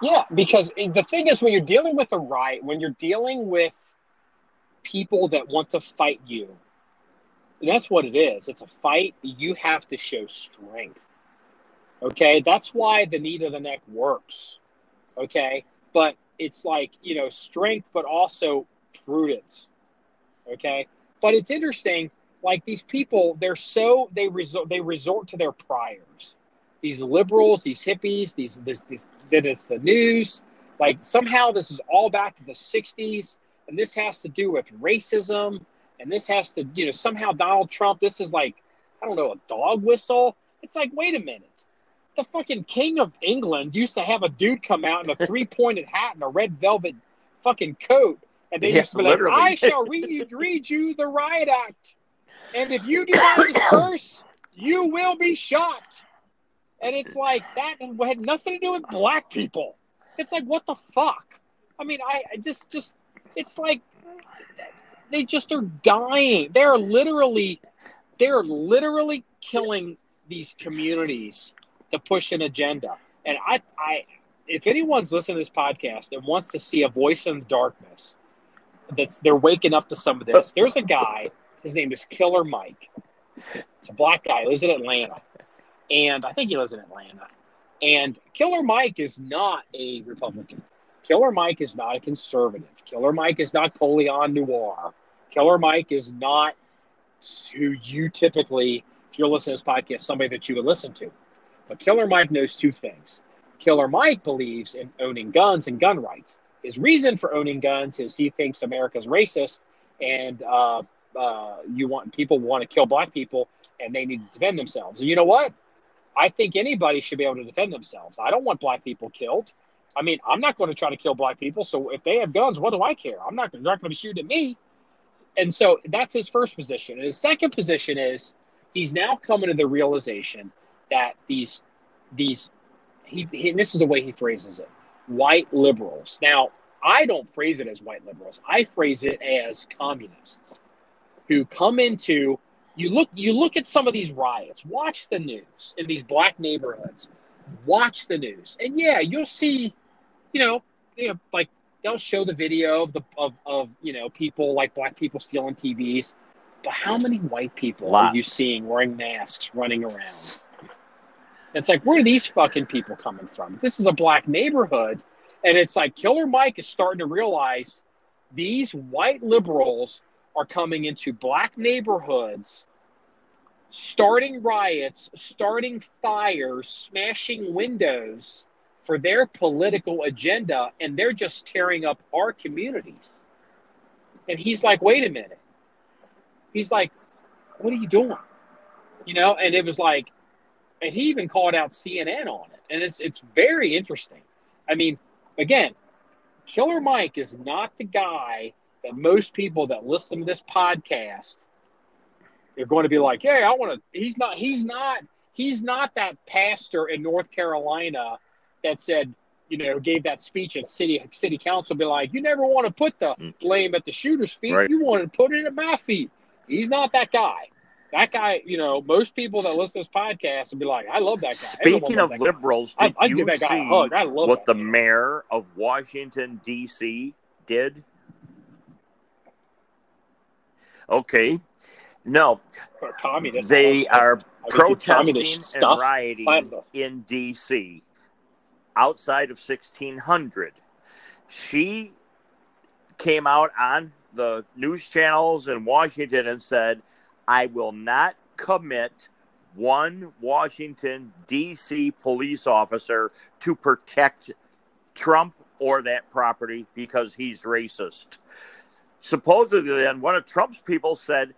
Yeah, because the thing is, when you're dealing with a riot, when you're dealing with people that want to fight you, that's what it is. It's a fight. You have to show strength. Okay, that's why the knee to the neck works. Okay, but it's like you know strength, but also prudence. Okay, but it's interesting. Like these people, they're so they resort they resort to their priors these liberals, these hippies, these this this that it's the news. Like somehow this is all back to the '60s, and this has to do with racism, and this has to you know somehow Donald Trump. This is like I don't know, a dog whistle. It's like, wait a minute. The fucking king of England used to have a dude come out in a three pointed hat and a red velvet fucking coat. And they Yeah, used to be like, literally. I shall read, read you the riot act. And if you do not disperse, you will be shot. And it's like, that had nothing to do with black people. It's like, what the fuck? I mean, I, I just, just, it's like, they just are dying. They're literally, they're literally killing these communities to push an agenda. And I, I, if anyone's listening to this podcast and wants to see a voice in the darkness, that's they're waking up to some of this. There's a guy. His name is Killer Mike. It's a black guy. Lives in Atlanta, and I think he lives in Atlanta. And Killer Mike is not a Republican. Killer Mike is not a conservative. Killer Mike is not Colion Noir. Killer Mike is not who you typically, if you're listening to this podcast, somebody that you would listen to. But Killer Mike knows two things. Killer Mike believes in owning guns and gun rights. His reason for owning guns is he thinks America's racist and uh, uh, you want people want to kill black people and they need to defend themselves. And you know what? I think anybody should be able to defend themselves. I don't want black people killed. I mean, I'm not going to try to kill black people. So if they have guns, what do I care? I'm not, they're not going to be shooting at me. And so that's his first position. And his second position is he's now coming to the realization that these these he, he this is the way he phrases it white liberals. Now, I don't phrase it as white liberals. I phrase it as communists who come into you look you look at some of these riots, watch the news in these black neighborhoods. Watch the news. And yeah, you'll see, you know, you know like they'll show the video of the of, of you know people like black people stealing TVs. But how many white people are you seeing wearing masks running around? It's like, where are these fucking people coming from? This is a black neighborhood. And it's like Killer Mike is starting to realize these white liberals are coming into black neighborhoods, starting riots, starting fires, smashing windows for their political agenda, and they're just tearing up our communities. And he's like, wait a minute. He's like, what are you doing? You know, and it was like, and he even called out CNN on it, and it's it's very interesting. I mean, again, Killer Mike is not the guy that most people that listen to this podcast are going to be like, "Hey, I want to." He's not. He's not. He's not that pastor in North Carolina that said, you know, gave that speech at city city council, be like, "You never want to put the mm. blame at the shooter's feet. Right. You want to put it at my feet." He's not that guy. That guy, you know, most people that listen to this podcast will be like, "I love that guy." Speaking of that guy. liberals, I- did I'd you give that guy a hug. I love what the guy. mayor of Washington D.C. did? Okay, no, communist. they I- are I protesting and rioting I in D.C. outside of 1600. She came out on the news channels in Washington and said, I will not commit one Washington, D.C. police officer to protect Trump or that property because he's racist. Supposedly, then, one of Trump's people said,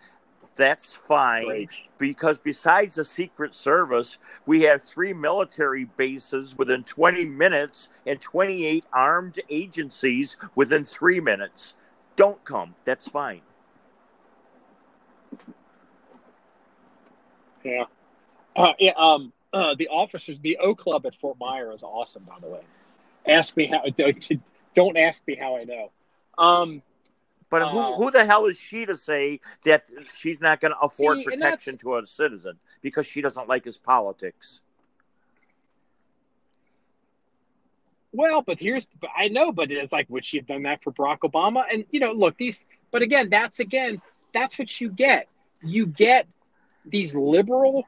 That's fine Great. because besides the Secret Service, we have three military bases within 20 minutes and 28 armed agencies within three minutes. Don't come. That's fine. Yeah. Uh, yeah. Um. Uh, the officers, the O Club at Fort Myer is awesome, by the way. Ask me how. Don't ask me how I know. Um. But Uh, who, who the hell is she to say that she's not going to afford See, protection to a citizen because she doesn't like his politics? Well, but here's. I know, but it's like, would she have done that for Barack Obama? And you know, look, these. But again, that's again, that's what you get. You get these liberal,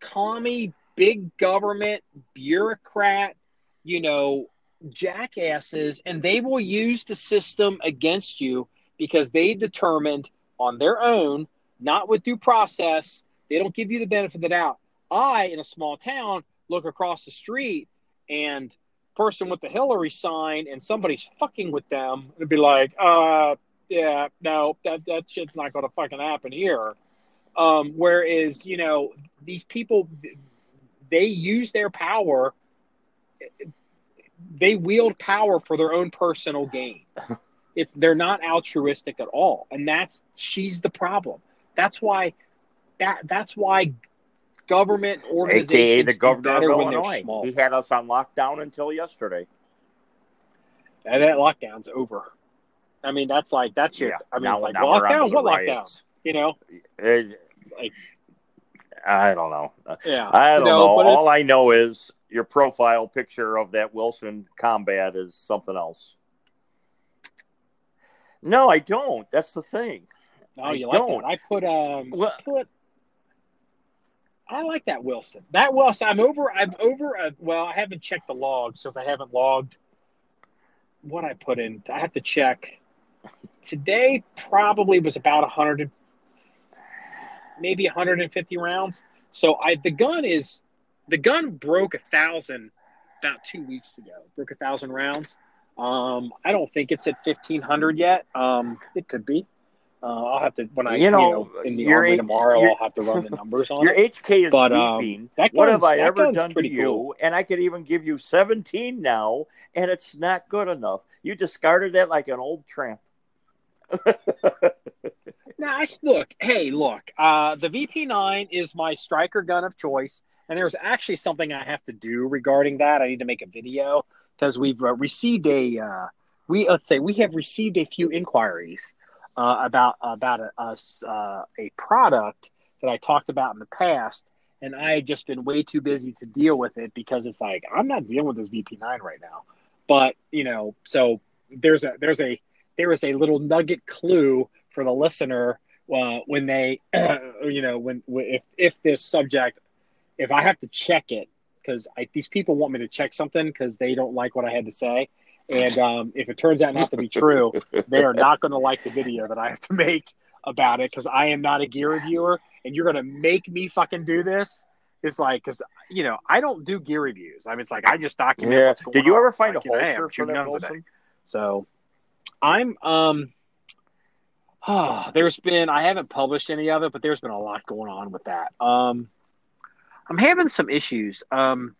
commie, big government, bureaucrat, you know, jackasses, and they will use the system against you because they determined on their own, not with due process, they don't give you the benefit of the doubt. I, in a small town, look across the street and person with the Hillary sign and somebody's fucking with them and be like, uh, yeah, no, that, that shit's not going to fucking happen here. Um, whereas you know these people, they use their power. They wield power for their own personal gain. It's they're not altruistic at all, and that's she's the problem. That's why that that's why government organizations AKA the governor of Illinois. He had us on lockdown until yesterday. And that lockdown's over. I mean, that's like that's Yeah. I mean, now- it's like lockdown. What the lockdown? You know, It- like I don't know. yeah. I don't know. All I know is your profile picture of that Wilson combat is something else. No, I don't. That's the thing. I you like don't. that? I put um. Well, put. I like that Wilson. That Wilson. I'm over. I'm over. A, well, I haven't checked the logs because I haven't logged what I put in. I have to check. Today probably was about 100, maybe 150 rounds. So I the gun is the gun broke a thousand about two weeks ago. Broke a thousand rounds. Um, I don't think it's at 1500 yet. Um, it could be. Uh, I'll have to when I You you know, know, in the army tomorrow. I'll have to run the numbers on your it. HK is But, um, that what have I ever done to you? cool. And I could even give you 17 now, and it's not good enough. You discarded that like an old tramp. Now, I, look, hey, look, uh, the VP9 is my striker gun of choice, and there's actually something I have to do regarding that. I need to make a video because we've uh, received a uh, we let's say we have received a few inquiries uh, about about a, a uh, a product that I talked about in the past, and I had just been way too busy to deal with it because it's like I'm not dealing with this VP9 right now. But you know, so there's a there's a there is a little nugget clue for the listener uh, when they you know when if if this subject if I have to check it because these people want me to check something because they don't like what I had to say. And um, if it turns out not to be true, they are not going to like the video that I have to make about it because I am not a gear reviewer, and you're going to make me fucking do this. It's like because you know I don't do gear reviews. I mean, it's like I just document Yeah. what's going Did you on. ever find Like, a you know, holster for that today. So I'm um there's been I haven't published any of it, but there's been a lot going on with that. Um I'm having some issues. Um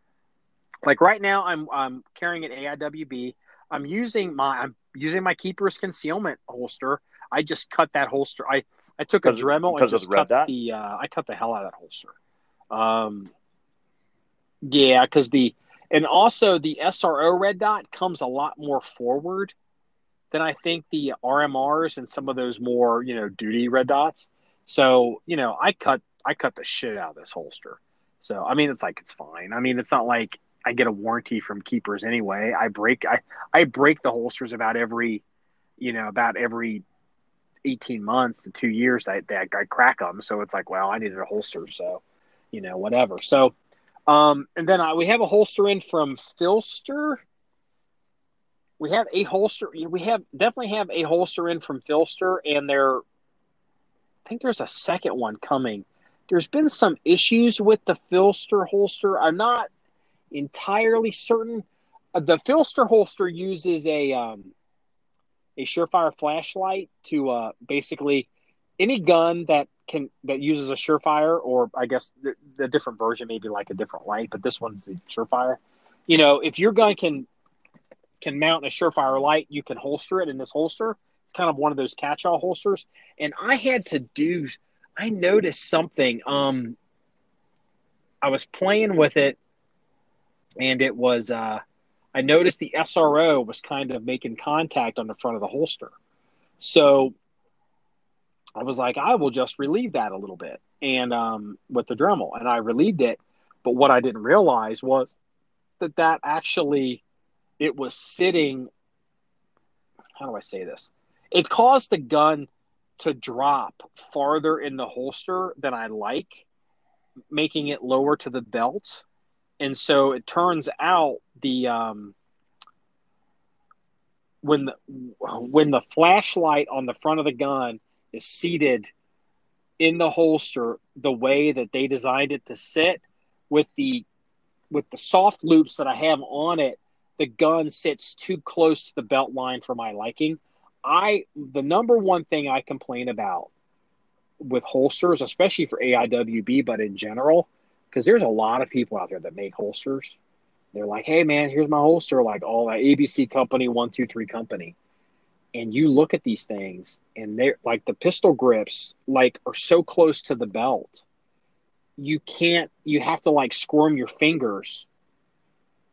like right now I'm I'm carrying an AIWB. I'm using my I'm using my keeper's concealment holster. I just cut that holster. I I took a Dremel and just cut dot? the uh I cut the hell out of that holster. Um yeah, because the and also the SRO red dot comes a lot more forward than I think the RMRs and some of those more, you know, duty red dots. So, you know, I cut I cut the shit out of this holster. So I mean it's like it's fine. I mean it's not like I get a warranty from keepers anyway. I break I, I break the holsters about every you know, about every 18 months to two years I, I, I crack them. So it's like, well, I needed a holster. So, you know, whatever. So, um, and then I, we have a holster in from PHLster. We have a holster. We have definitely have a holster in from PHLster, and there, I think there's a second one coming. There's been some issues with the PHLster holster. I'm not entirely certain. Uh, The PHLster holster uses a um, a Surefire flashlight to uh, basically any gun that can that uses a Surefire, or I guess the, the different version may be like a different light, but this one's a Surefire. You know, if your gun can can mount a Surefire light, you can holster it in this holster. It's kind of one of those catch-all holsters. And I had to do. I noticed something. Um, I was playing with it, and it was. Uh, I noticed the SRO was kind of making contact on the front of the holster. So I was like, I will just relieve that a little bit and um, with the Dremel. And I relieved it. But what I didn't realize was that that actually, it was sitting, how do I say this? It caused the gun to drop farther in the holster than I like, making it lower to the belt. And so it turns out the um, when the when the flashlight on the front of the gun is seated in the holster the way that they designed it to sit with the with the soft loops that I have on it the gun sits too close to the belt line for my liking I the number one thing I complain about with holsters, especially for AIWB, but in general, because there's a lot of people out there that make holsters. They're like, "Hey, man, here's my holster," like all that ABC company, one two three company, and you look at these things, and they're like the pistol grips, like are so close to the belt, you can't. You have to like squirm your fingers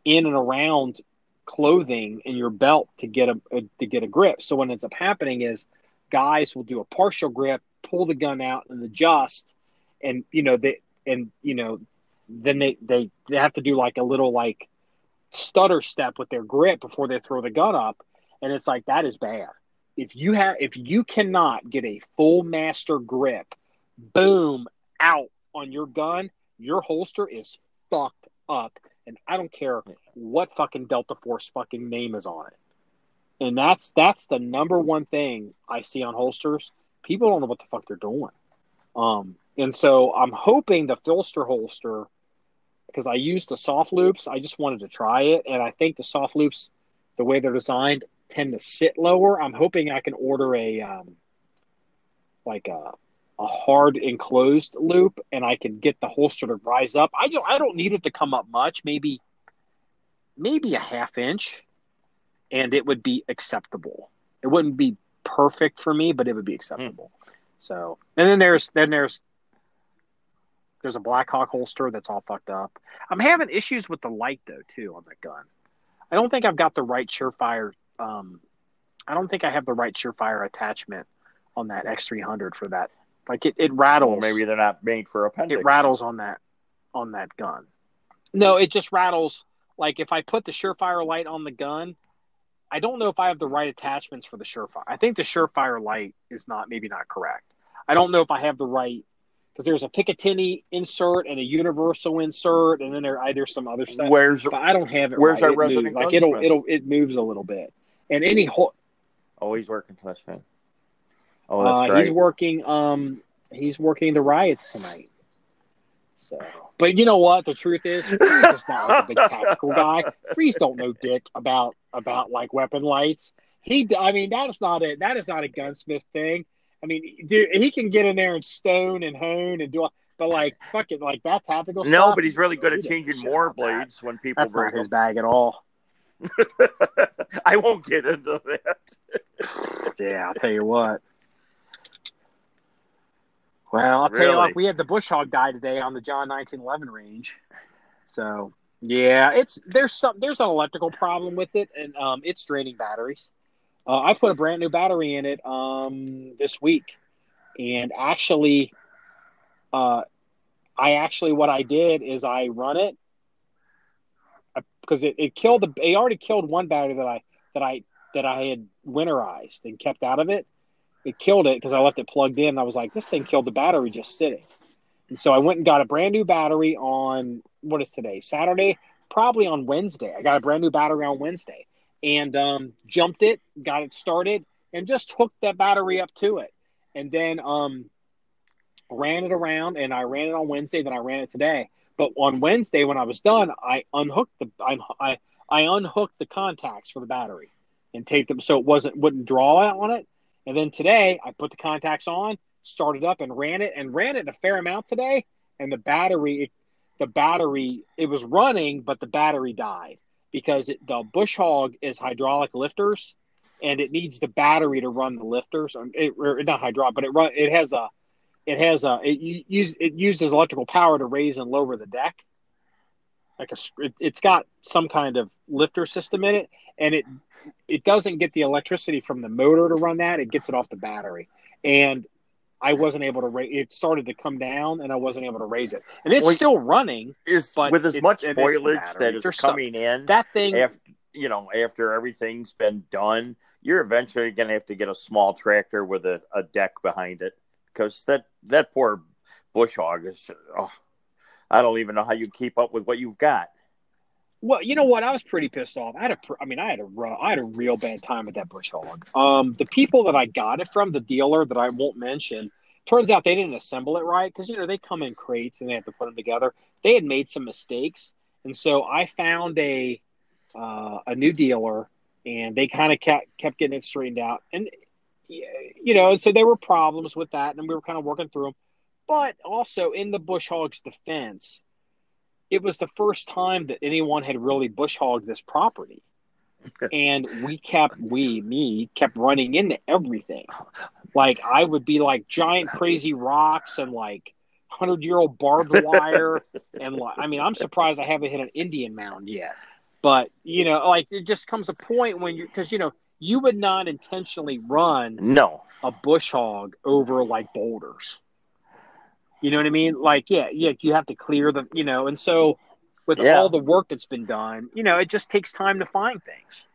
in and around clothing in your belt to get a, a to get a grip. So what ends up happening is guys will do a partial grip, pull the gun out and adjust, and you know they and you know then they they they have to do like a little like stutter step with their grip before they throw the gun up, and it's like that is bad. If you have if you cannot get a full master grip, boom out on your gun, your holster is fucked up and I don't care what fucking Delta Force fucking name is on it. And that's that's the number one thing I see on holsters. People don't know what the fuck they're doing. Um, and so I'm hoping the PHLster holster, because I used the soft loops, I just wanted to try it, and I think the soft loops, the way they're designed, tend to sit lower. I'm hoping I can order a um, like a a hard enclosed loop and I can get the holster to rise up. I don't I don't need it to come up much, maybe maybe a half inch, and it would be acceptable. It wouldn't be perfect for me, but it would be acceptable. Hmm. So and then there's then there's there's a Blackhawk holster that's all fucked up. I'm having issues with the light though too on that gun. I don't think I've got the right Surefire. Um, I don't think I have the right Surefire attachment on that X300 for that like it, it rattles. Well, maybe they're not made for appendix. It rattles on that on that gun. No, it just rattles. Like if I put the Surefire light on the gun, I don't know if I have the right attachments for the Surefire. I think the Surefire light is not maybe not correct. I don't know if I have the right because there's a Picatinny insert and a Universal insert, and then there I, there's some other stuff. Where's but I don't have it. Where's right. our it resident? Moves. Like it'll it'll it moves a little bit, and any whole. Oh, he's working last man. Oh, that's uh, right. He's working. Um, he's working the riots tonight. So, but you know what? The truth is, Freeze is not like a big tactical guy. Freeze don't know dick about about like weapon lights. He, I mean, that is not a that is not a gunsmith thing. I mean, dude, he can get in there and stone and hone and do, but like fucking like that tactical. No, stuff, but he's really good at changing more blades when people That's bring not his them. bag at all. I won't get into that. Yeah, I'll tell you what. Well, I'll tell you, Really? like we had the bush hog die today on the John 1911 range. So yeah, it's there's some there's an electrical problem with it, and um, it's draining batteries. Uh, I put a brand new battery in it um, this week, and actually, uh, I actually what I did is I run it because it, it killed the it already killed one battery that I that I that I had winterized and kept out of it. It killed it because I left it plugged in. I was like, this thing killed the battery just sitting. And so I went and got a brand new battery on what is today? Saturday, probably on Wednesday. I got a brand new battery on Wednesday and um, jumped it, got it started, and just hooked that battery up to it. And then um, ran it around and I ran it on Wednesday, then I ran it today. But on Wednesday, when I was done, I unhooked the I, I, I unhooked the contacts for the battery and taped them so it wasn't wouldn't draw out on it. And then today, I put the contacts on, started up, and ran it, and ran it a fair amount today. And the battery, it, the battery, it was running, but the battery died because it, the bush hog is hydraulic lifters, and it needs the battery to run the lifters. Um, or it, not hydraulic, but it run. It has a, it has a, it use it uses electrical power to raise and lower the deck. Like a, it, it's got some kind of lifter system in it, and it it doesn't get the electricity from the motor to run that; it gets it off the battery. And I wasn't able to raise. It started to come down, and I wasn't able to raise it. And it's Well, still running. Is with as much and it's the foliage battery. that is There's some- coming in That thing, after you know after everything's been done, you're eventually going to have to get a small tractor with a, a deck behind it because that that poor bush hog is. Oh, I don't even know how you keep up with what you've got. Well, you know what? I was pretty pissed off. I had a, I mean, I had a, I had a real bad time with that bush hog. Um, the people that I got it from, the dealer that I won't mention, turns out they didn't assemble it right because you know they come in crates and they have to put them together. They had made some mistakes, and so I found a, uh, a new dealer, and they kind of kept kept getting it straightened out. And you know, so there were problems with that, and we were kind of working through them. But also in the bush hog's defense, it was the first time that anyone had really bush hogged this property. and we kept we me kept running into everything like i would be like giant crazy rocks and like 100 year old barbed wire and like i mean i'm surprised i haven't hit an indian mound yet but you know like it just comes a point when you because you know you would not intentionally run No. a bush hog over like boulders. You know what I mean? Like, yeah, yeah, you have to clear the, you know, and so with Yeah. all the work that's been done, you know, it just takes time to find things.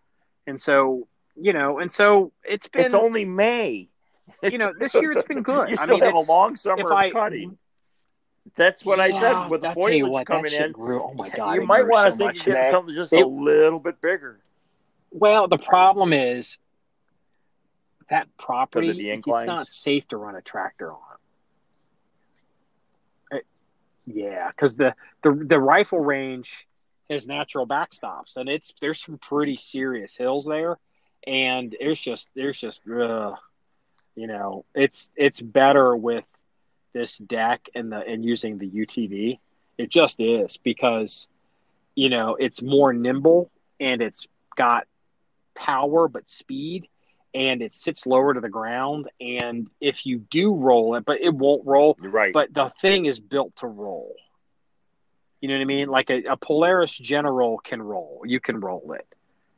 And so, you know, and so it's been, It's only May. you know, this year it's been good. You I still mean, have a long summer if of I- cutting. That's what I said with the I'll tell you foliage what, that coming in. grew- oh my God, you might grew want so to think much, you're getting man. something just It- a little bit bigger. Well, the problem is that property, the it's not safe to run a tractor on. Yeah, because the, the the rifle range has natural backstops, and it's there's some pretty serious hills there, and there's just there's just ugh, you know it's it's better with this deck and the and using the UTV. It just is because you know it's more nimble and it's got power but speed and it sits lower to the ground and if you do roll it but it won't roll You're right. but the thing is built to roll you know what i mean like a, a polaris general can roll you can roll it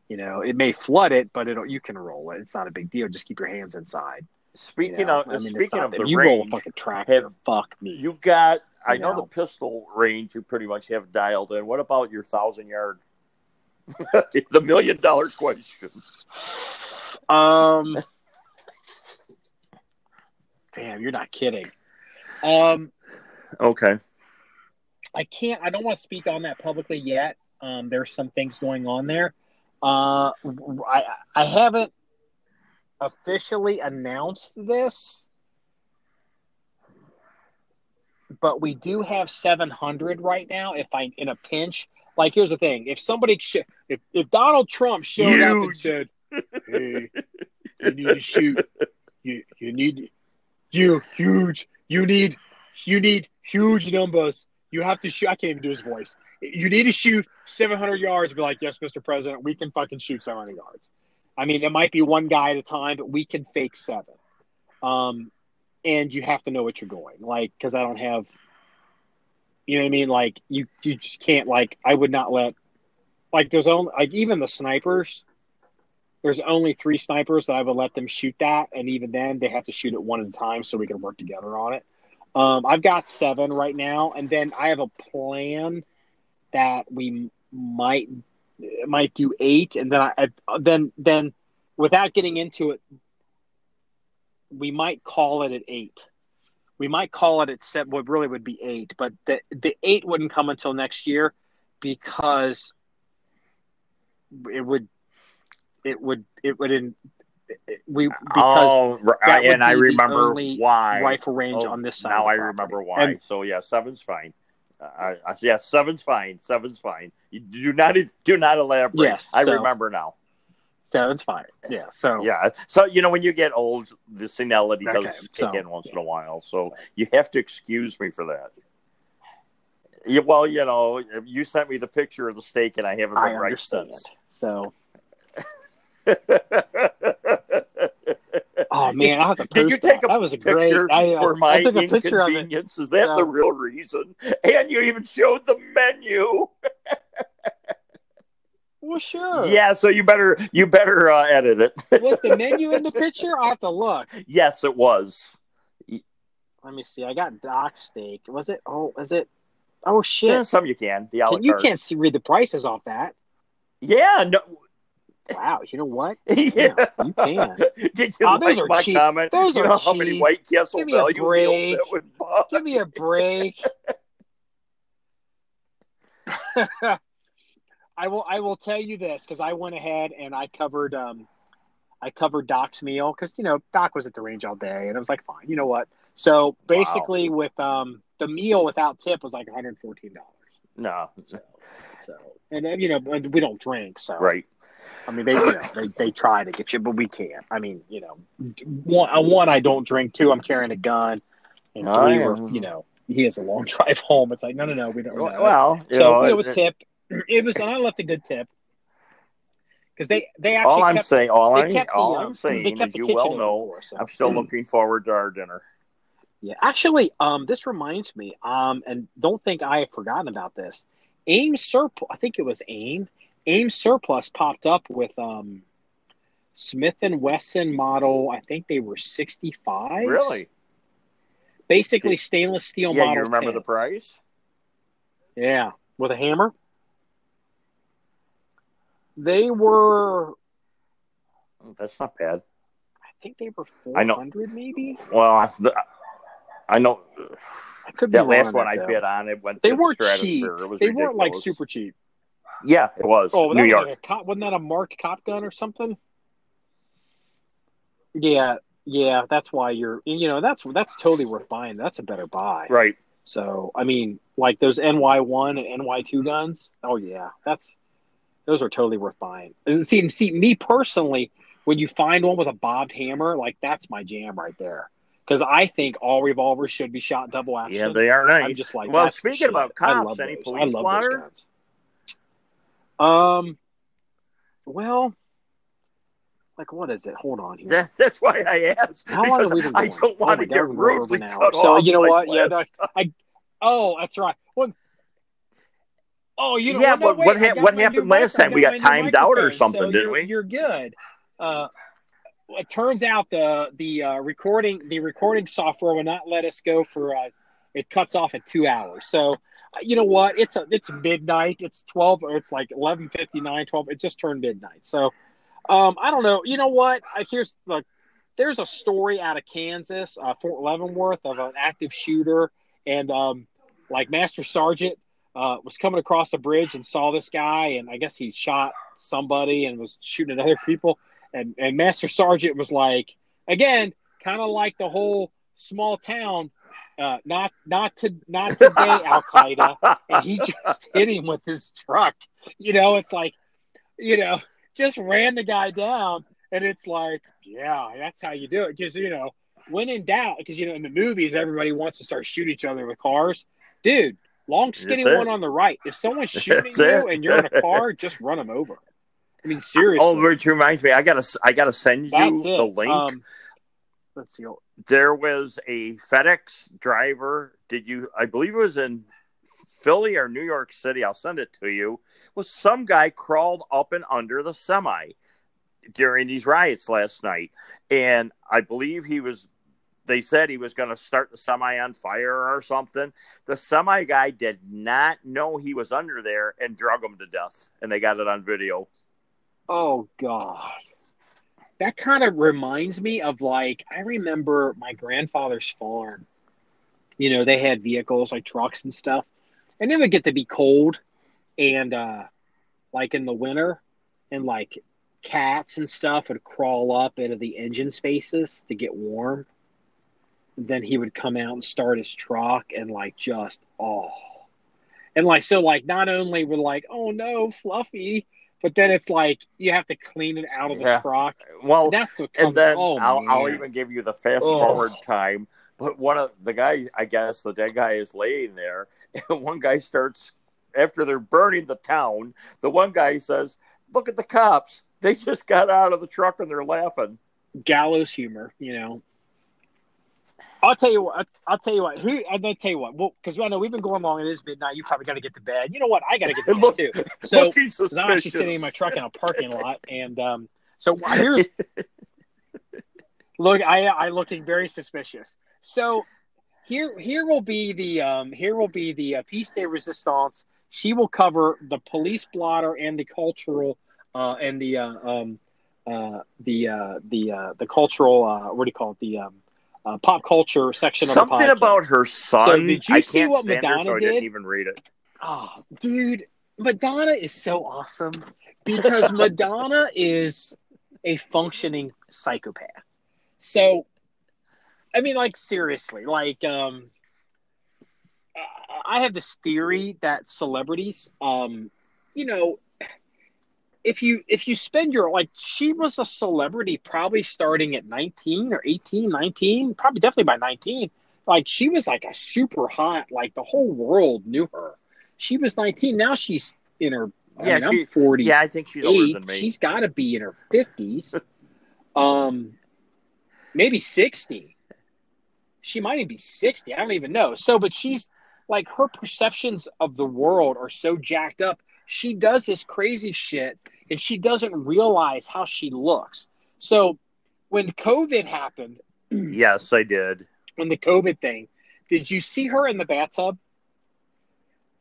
you know it may flood it but it'll you can roll it it's not a big deal just keep your hands inside you speaking know? of I mean, speaking of the you roll a range, fucking tractor have- fuck me you got. I You know the pistol range. You pretty much have dialed in. What about your thousand yard? the million dollar question. Um, damn, you're not kidding. Um, Okay. I can't. I don't want to speak on that publicly yet. Um, there's some things going on there. Uh, I I haven't officially announced this, but we do have 700 right now. If I in a pinch, like here's the thing: if somebody sh- if if Donald Trump showed up and said, "Hey, you need to shoot. You you need you huge. You need you need huge numbers. You have to shoot. I can't even do his voice. You need to shoot 700 yards. Be like, yes, Mr. President, we can fucking shoot 700 yards. I mean, it might be one guy at a time, but we can fake seven. Um, and you have to know what you're going like because I don't have. You know what I mean? Like you, you just can't. Like I would not let. Like there's only like even the snipers there's only three snipers that I would let them shoot that, and even then they have to shoot it one at a time so we can work together on it. Um, I've got seven right now, and then I have a plan that we might might do eight, and then I then then without getting into it, we might call it at eight. We might call it at seven. What really would be eight, but the the eight wouldn't come until next year because it would it would it would in we because oh, that and I remember why. rifle range Oh, on this side. Now I remember why. And so yeah, seven's fine. Uh, I, I, yeah, seven's fine. Seven's fine. You do not do not elaborate. Yes, I so- remember now. it's fine. Yeah. So Yeah. So you know when you get old, the senility does Okay, kick so- in once in a while. So you have to excuse me for that. Yeah, well, you know, you sent me the picture of the steak, and I haven't been I right since. So oh man, I have to Did you take that. a that was a great. picture I, I- for my I took a picture of it. Is that So- the real reason? And you even showed the menu. Well, sure. Yeah, so you better you better uh, edit it. Was the menu in the picture? I have to look. yes, it was. Let me see. I got dock steak. Was it? Oh, is it? Oh shit! Yeah, some you can. The you can't see read the prices off that. Yeah, no. Wow. You know what? Yeah. you can. Did you Oh, those like are my cheap. comment? Those you are know how many cheap. White Castle Give me a break. that would buy? Give me a break. I will. I will tell you this because I went ahead and I covered. Um, I covered Doc's meal because you know Doc was at the range all day, and I was like, fine. You know what? So basically, with um the meal without tip was like one hundred fourteen dollars. No, So and then you know we don't drink, so right. I mean, they you know, they they try to get you, but we can't. I mean, you know, one, uh, one I don't drink. Two, I'm carrying a gun, and Oh, three, yeah. we're, you know, he has a long drive home. It's like, no, no, no, we don't. that's- Well, so know, you know, with it- tip, it was. and I left a good tip because they they actually all I'm saying, all, I, kept the, all um, I'm they saying kept is, the you well know, us, so. I'm still looking forward to our dinner. Yeah, actually, um, this reminds me, um, and don't think I have forgotten about this. AIM surplus, I think it was AIM. AIM surplus popped up with um, Smith and Wesson model. I think they were sixty five. Really? Basically, stainless steel yeah, model. you remember the price? Yeah, with a hammer. They were, That's not bad. I think they were four hundred, maybe. Well, I, know I could be that wrong last one I though. bid on it went. They weren't cheap. stratosphere. It was They weren't like super cheap. Yeah, it was Oh, New was York. like a cop. Wasn't that a marked cop gun or something? Yeah, yeah. That's why you're. You know, that's that's totally worth buying. That's a better buy. Right. So, I mean, like those NY one and NY two guns. Oh yeah, that's those are totally worth buying. And See, see, me personally, when you find one with a bobbed hammer, like that's my jam right there. Because I think all revolvers should be shot double action. Yeah, they are nice. I'm just like, Well, speaking shit. about I cops, any those. police I blotter? Um, well, like what is it? Hold on here. That, that's why I asked. How long have we been I don't Oh want my to God, get rudely cut So, off. you know what? Yeah, last time. Oh, that's right. Well, oh, you know Yeah, well, no, but wait, what I got what happened last time? We got got my new timed out or something, so didn't you're, we? You're good. Uh, it turns out the the uh, recording the recording software will not let us go for. Uh, it cuts off at two hours. So uh, you know what? It's a it's midnight. It's twelve. Or it's like 11:59, 12. It just turned midnight. So um, I don't know. You know what? I, here's look. There's a story out of Kansas, uh, Fort Leavenworth, of an active shooter, and um, like Master Sergeant uh, was coming across a bridge and saw this guy, and I guess he shot somebody and was shooting at other people. And and Master Sergeant was like, again, kind of like the whole small town, uh, not not to not today, Al Qaeda, and he just hit him with his truck. You know, it's like, you know, just ran the guy down, and it's like, yeah, that's how you do it. Because you know, when in doubt, because you know, in the movies, everybody wants to start shooting each other with cars, dude. Long skinny one on the right. If someone's shooting That's you it. and you're in a car, just run them over. I mean, seriously. Oh, which reminds me, I gotta I gotta send you the link. Um, let's see. there was a FedEx driver. Did you? I believe it was in Philly or New York City. I'll send it to you. Was some guy crawled up and under the semi during these riots last night, and I believe he was. They said he was going to start the semi on fire or something. The semi guy did not know he was under there and drug him to death, and they got it on video. Oh God. That kind of reminds me of like I remember my grandfather's farm. You know, they had vehicles like trucks and stuff. And it would get to be cold and uh like in the winter and like cats and stuff would crawl up into the engine spaces to get warm. then he would come out and start his truck and like just oh and like so like not only were like oh no fluffy but then it's like you have to clean it out of the Yeah. truck Well, that's what comes and then oh, I'll, I'll even give you the fast Oh. forward time. But one of the guy, I guess the dead guy is laying there, and one guy starts after they're burning the town. The one guy says, "Look at the cops! They just got out of the truck and they're laughing." gallows humor, you know. I'll tell you what. I'll tell you what. Who? I'm gonna tell you what. Well, because I know we've been going long. It is midnight. You probably got to get to bed. You know what? I got to get to bed too. So I'm actually sitting in my truck in a parking lot, and um, so here's look. I I looking very suspicious. So here here will be the um here will be the uh, piece de resistance. She will cover the police blotter and the cultural uh and the uh, um uh the uh the uh the cultural uh what do you call it the um uh, pop culture section of the Something podcast. about her son. did you I see what stand her, Madonna so I didn't did? even read it. Oh, dude, Madonna is so awesome because Madonna is a functioning psychopath. So, I mean, like seriously, like um, I have this theory that celebrities, um, you know, if you if you spend your like she was a celebrity probably starting at 19 or 18 19 probably definitely by 19 like she was like a super hot like the whole world knew her. She was 19 now she's in her I Yeah, mean, she- i'm 40 Yeah, I think she's older than me. she's got to be in her 50s um maybe 60 she might even be 60 i don't even know. So but she's like her perceptions of the world are so jacked up. She does this crazy shit and she doesn't realize how she looks. So when covid happened Yes, I did. when the covid thing did you see her in the bathtub?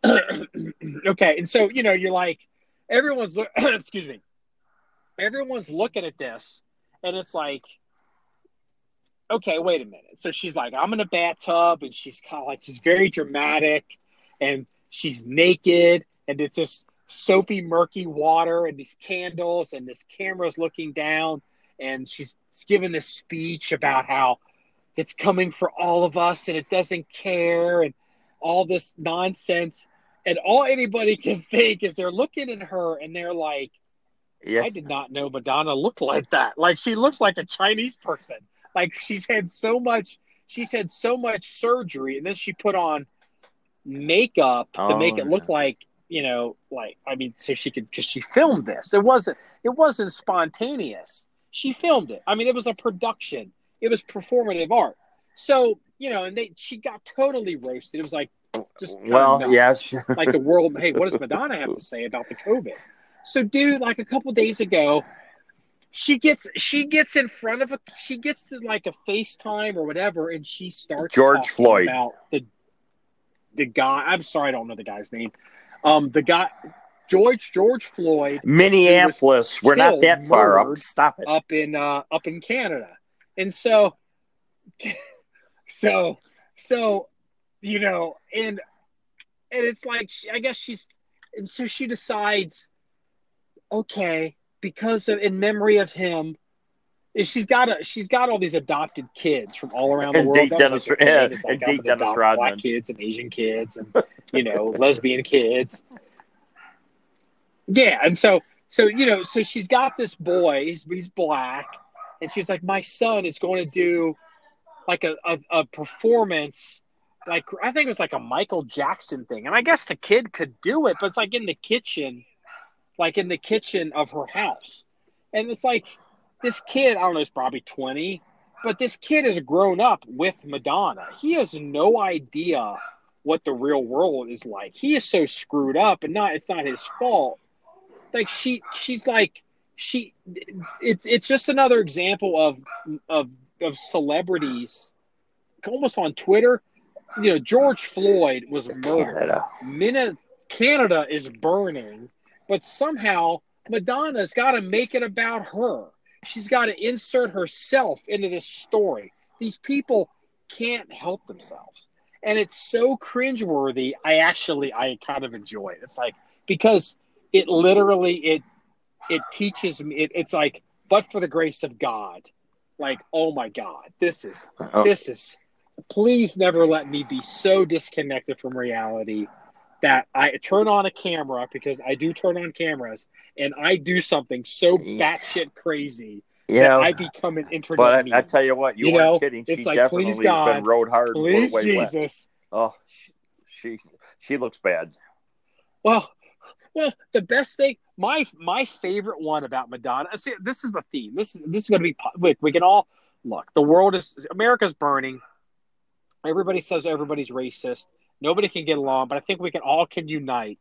Okay and so you know you're like everyone's look excuse me everyone's looking at this and it's like okay wait a minute. So she's like i'm in a bathtub and she's kind of like she's very dramatic and she's naked and it's this soapy murky water and these candles and this camera's looking down and she's giving this speech about how it's coming for all of us and it doesn't care and all this nonsense and all anybody can think is they're looking at her and they're like Yes. I did not know Madonna looked like that. Like she looks like a Chinese person. Like she's had so much she's had so much surgery and then she put on makeup to Oh, make it oh, look yeah. like, you know, like I mean so she could cuz she filmed this. It wasn't it wasn't spontaneous. She filmed it. I mean it was a production. It was performative art. So, you know, and they she got totally roasted. It was like just well, yes. like the world hey what does madonna have to say about the covid so dude like a couple days ago she gets she gets in front of a she gets to like a facetime or whatever and she starts George Floyd. about the the guy i'm sorry i don't know the guy's name um the guy george george floyd Minneapolis. We're not that far up. Stop it. up in uh up in Canada. And so so so you know and and it's like I guess she's and so she decides okay because of in memory of him she's got a she's got all these adopted kids from all around the And world. date Dennis- like yeah, like, and I date Dennis Rodman. black kids and Asian kids and you know lesbian kids. Yeah, and so so you know so she's got this boy. He's he's black, and she's like, my son is going to do like a, a, a performance. Like I think it was like a Michael Jackson thing, and I guess the kid could do it, but it's like in the kitchen, like in the kitchen of her house, and it's like this kid. I don't know, he's probably twenty, but this kid has grown up with Madonna. He has no idea what the real world is like. He is so screwed up, and not it's not his fault. Like she, she's like she. It's it's just another example of of of celebrities, almost on Twitter. You know, George Floyd was murdered. Canada. Canada is burning, but somehow Madonna's got to make it about her. She's got to insert herself into this story. These people can't help themselves. And it's so cringeworthy. I actually, I kind of enjoy it. It's like, because it literally, it, it teaches me, it, it's like, but for the grace of God, like, oh my God, this is, Oh, this is please never let me be so disconnected from reality that I turn on a camera because I do turn on cameras and I do something so batshit crazy yeah. I become an internet but I. I tell you what, you, You weren't know, kidding. She it's like, definitely has God, been rode hard Please put away wet. Jesus. Oh, she, she looks bad. Well, well, the best thing, my my favorite one about Madonna. See, this is the theme. This is this is going to be. We, we can all look. The world is America's burning. Everybody says everybody's racist. Nobody can get along, but I think we can all can unite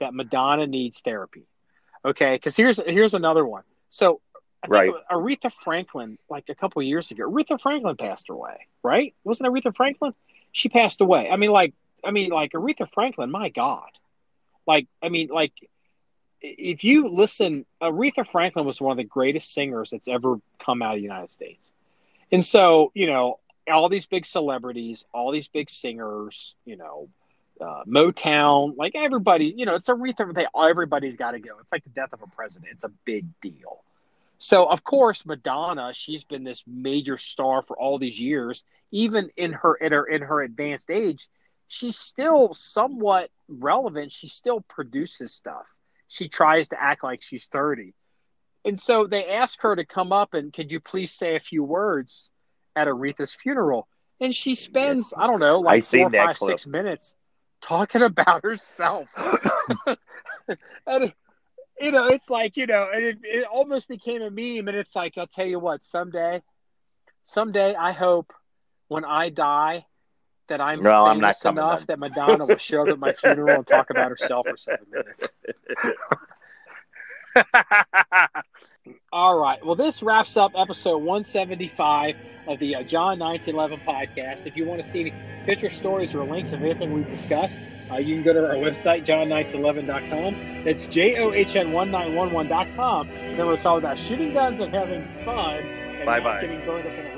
that Madonna needs therapy. Okay, because here's here's another one. So, I Right. Aretha Franklin, like a couple years ago, Aretha Franklin passed away. Right? Wasn't Aretha Franklin? She passed away. I mean, like, I mean, like Aretha Franklin. My God, like, I mean, like, if you listen, Aretha Franklin was one of the greatest singers that's ever come out of the United States. And so, you know, all these big celebrities, all these big singers, you know, uh, Motown, like everybody, you know, it's Aretha. They everybody's got to go. It's like the death of a president. It's a big deal. So of course, Madonna, she's been this major star for all these years. Even in her in her in her advanced age, she's still somewhat relevant. She still produces stuff. she tries to act like she's 30. And so they ask her to come up and could you please say a few words at Aretha's funeral? And she spends, I don't know, like seen four, that five, clip. six minutes talking about herself. and you know, it's like, you know, and it, it almost became a meme. And it's like, I'll tell you what, someday, someday I hope when I die that I'm No, I'm not famous enough then. that Madonna will show up at my funeral and talk about herself for seven minutes. All right. Well, this wraps up episode 175 of the uh, John 1911 podcast. If you want to see any picture stories or links of anything we've discussed, uh, you can go to our website, john1911.com. That's J O H N 1911.com. Remember, it's all about shooting guns and having fun and Bye-bye.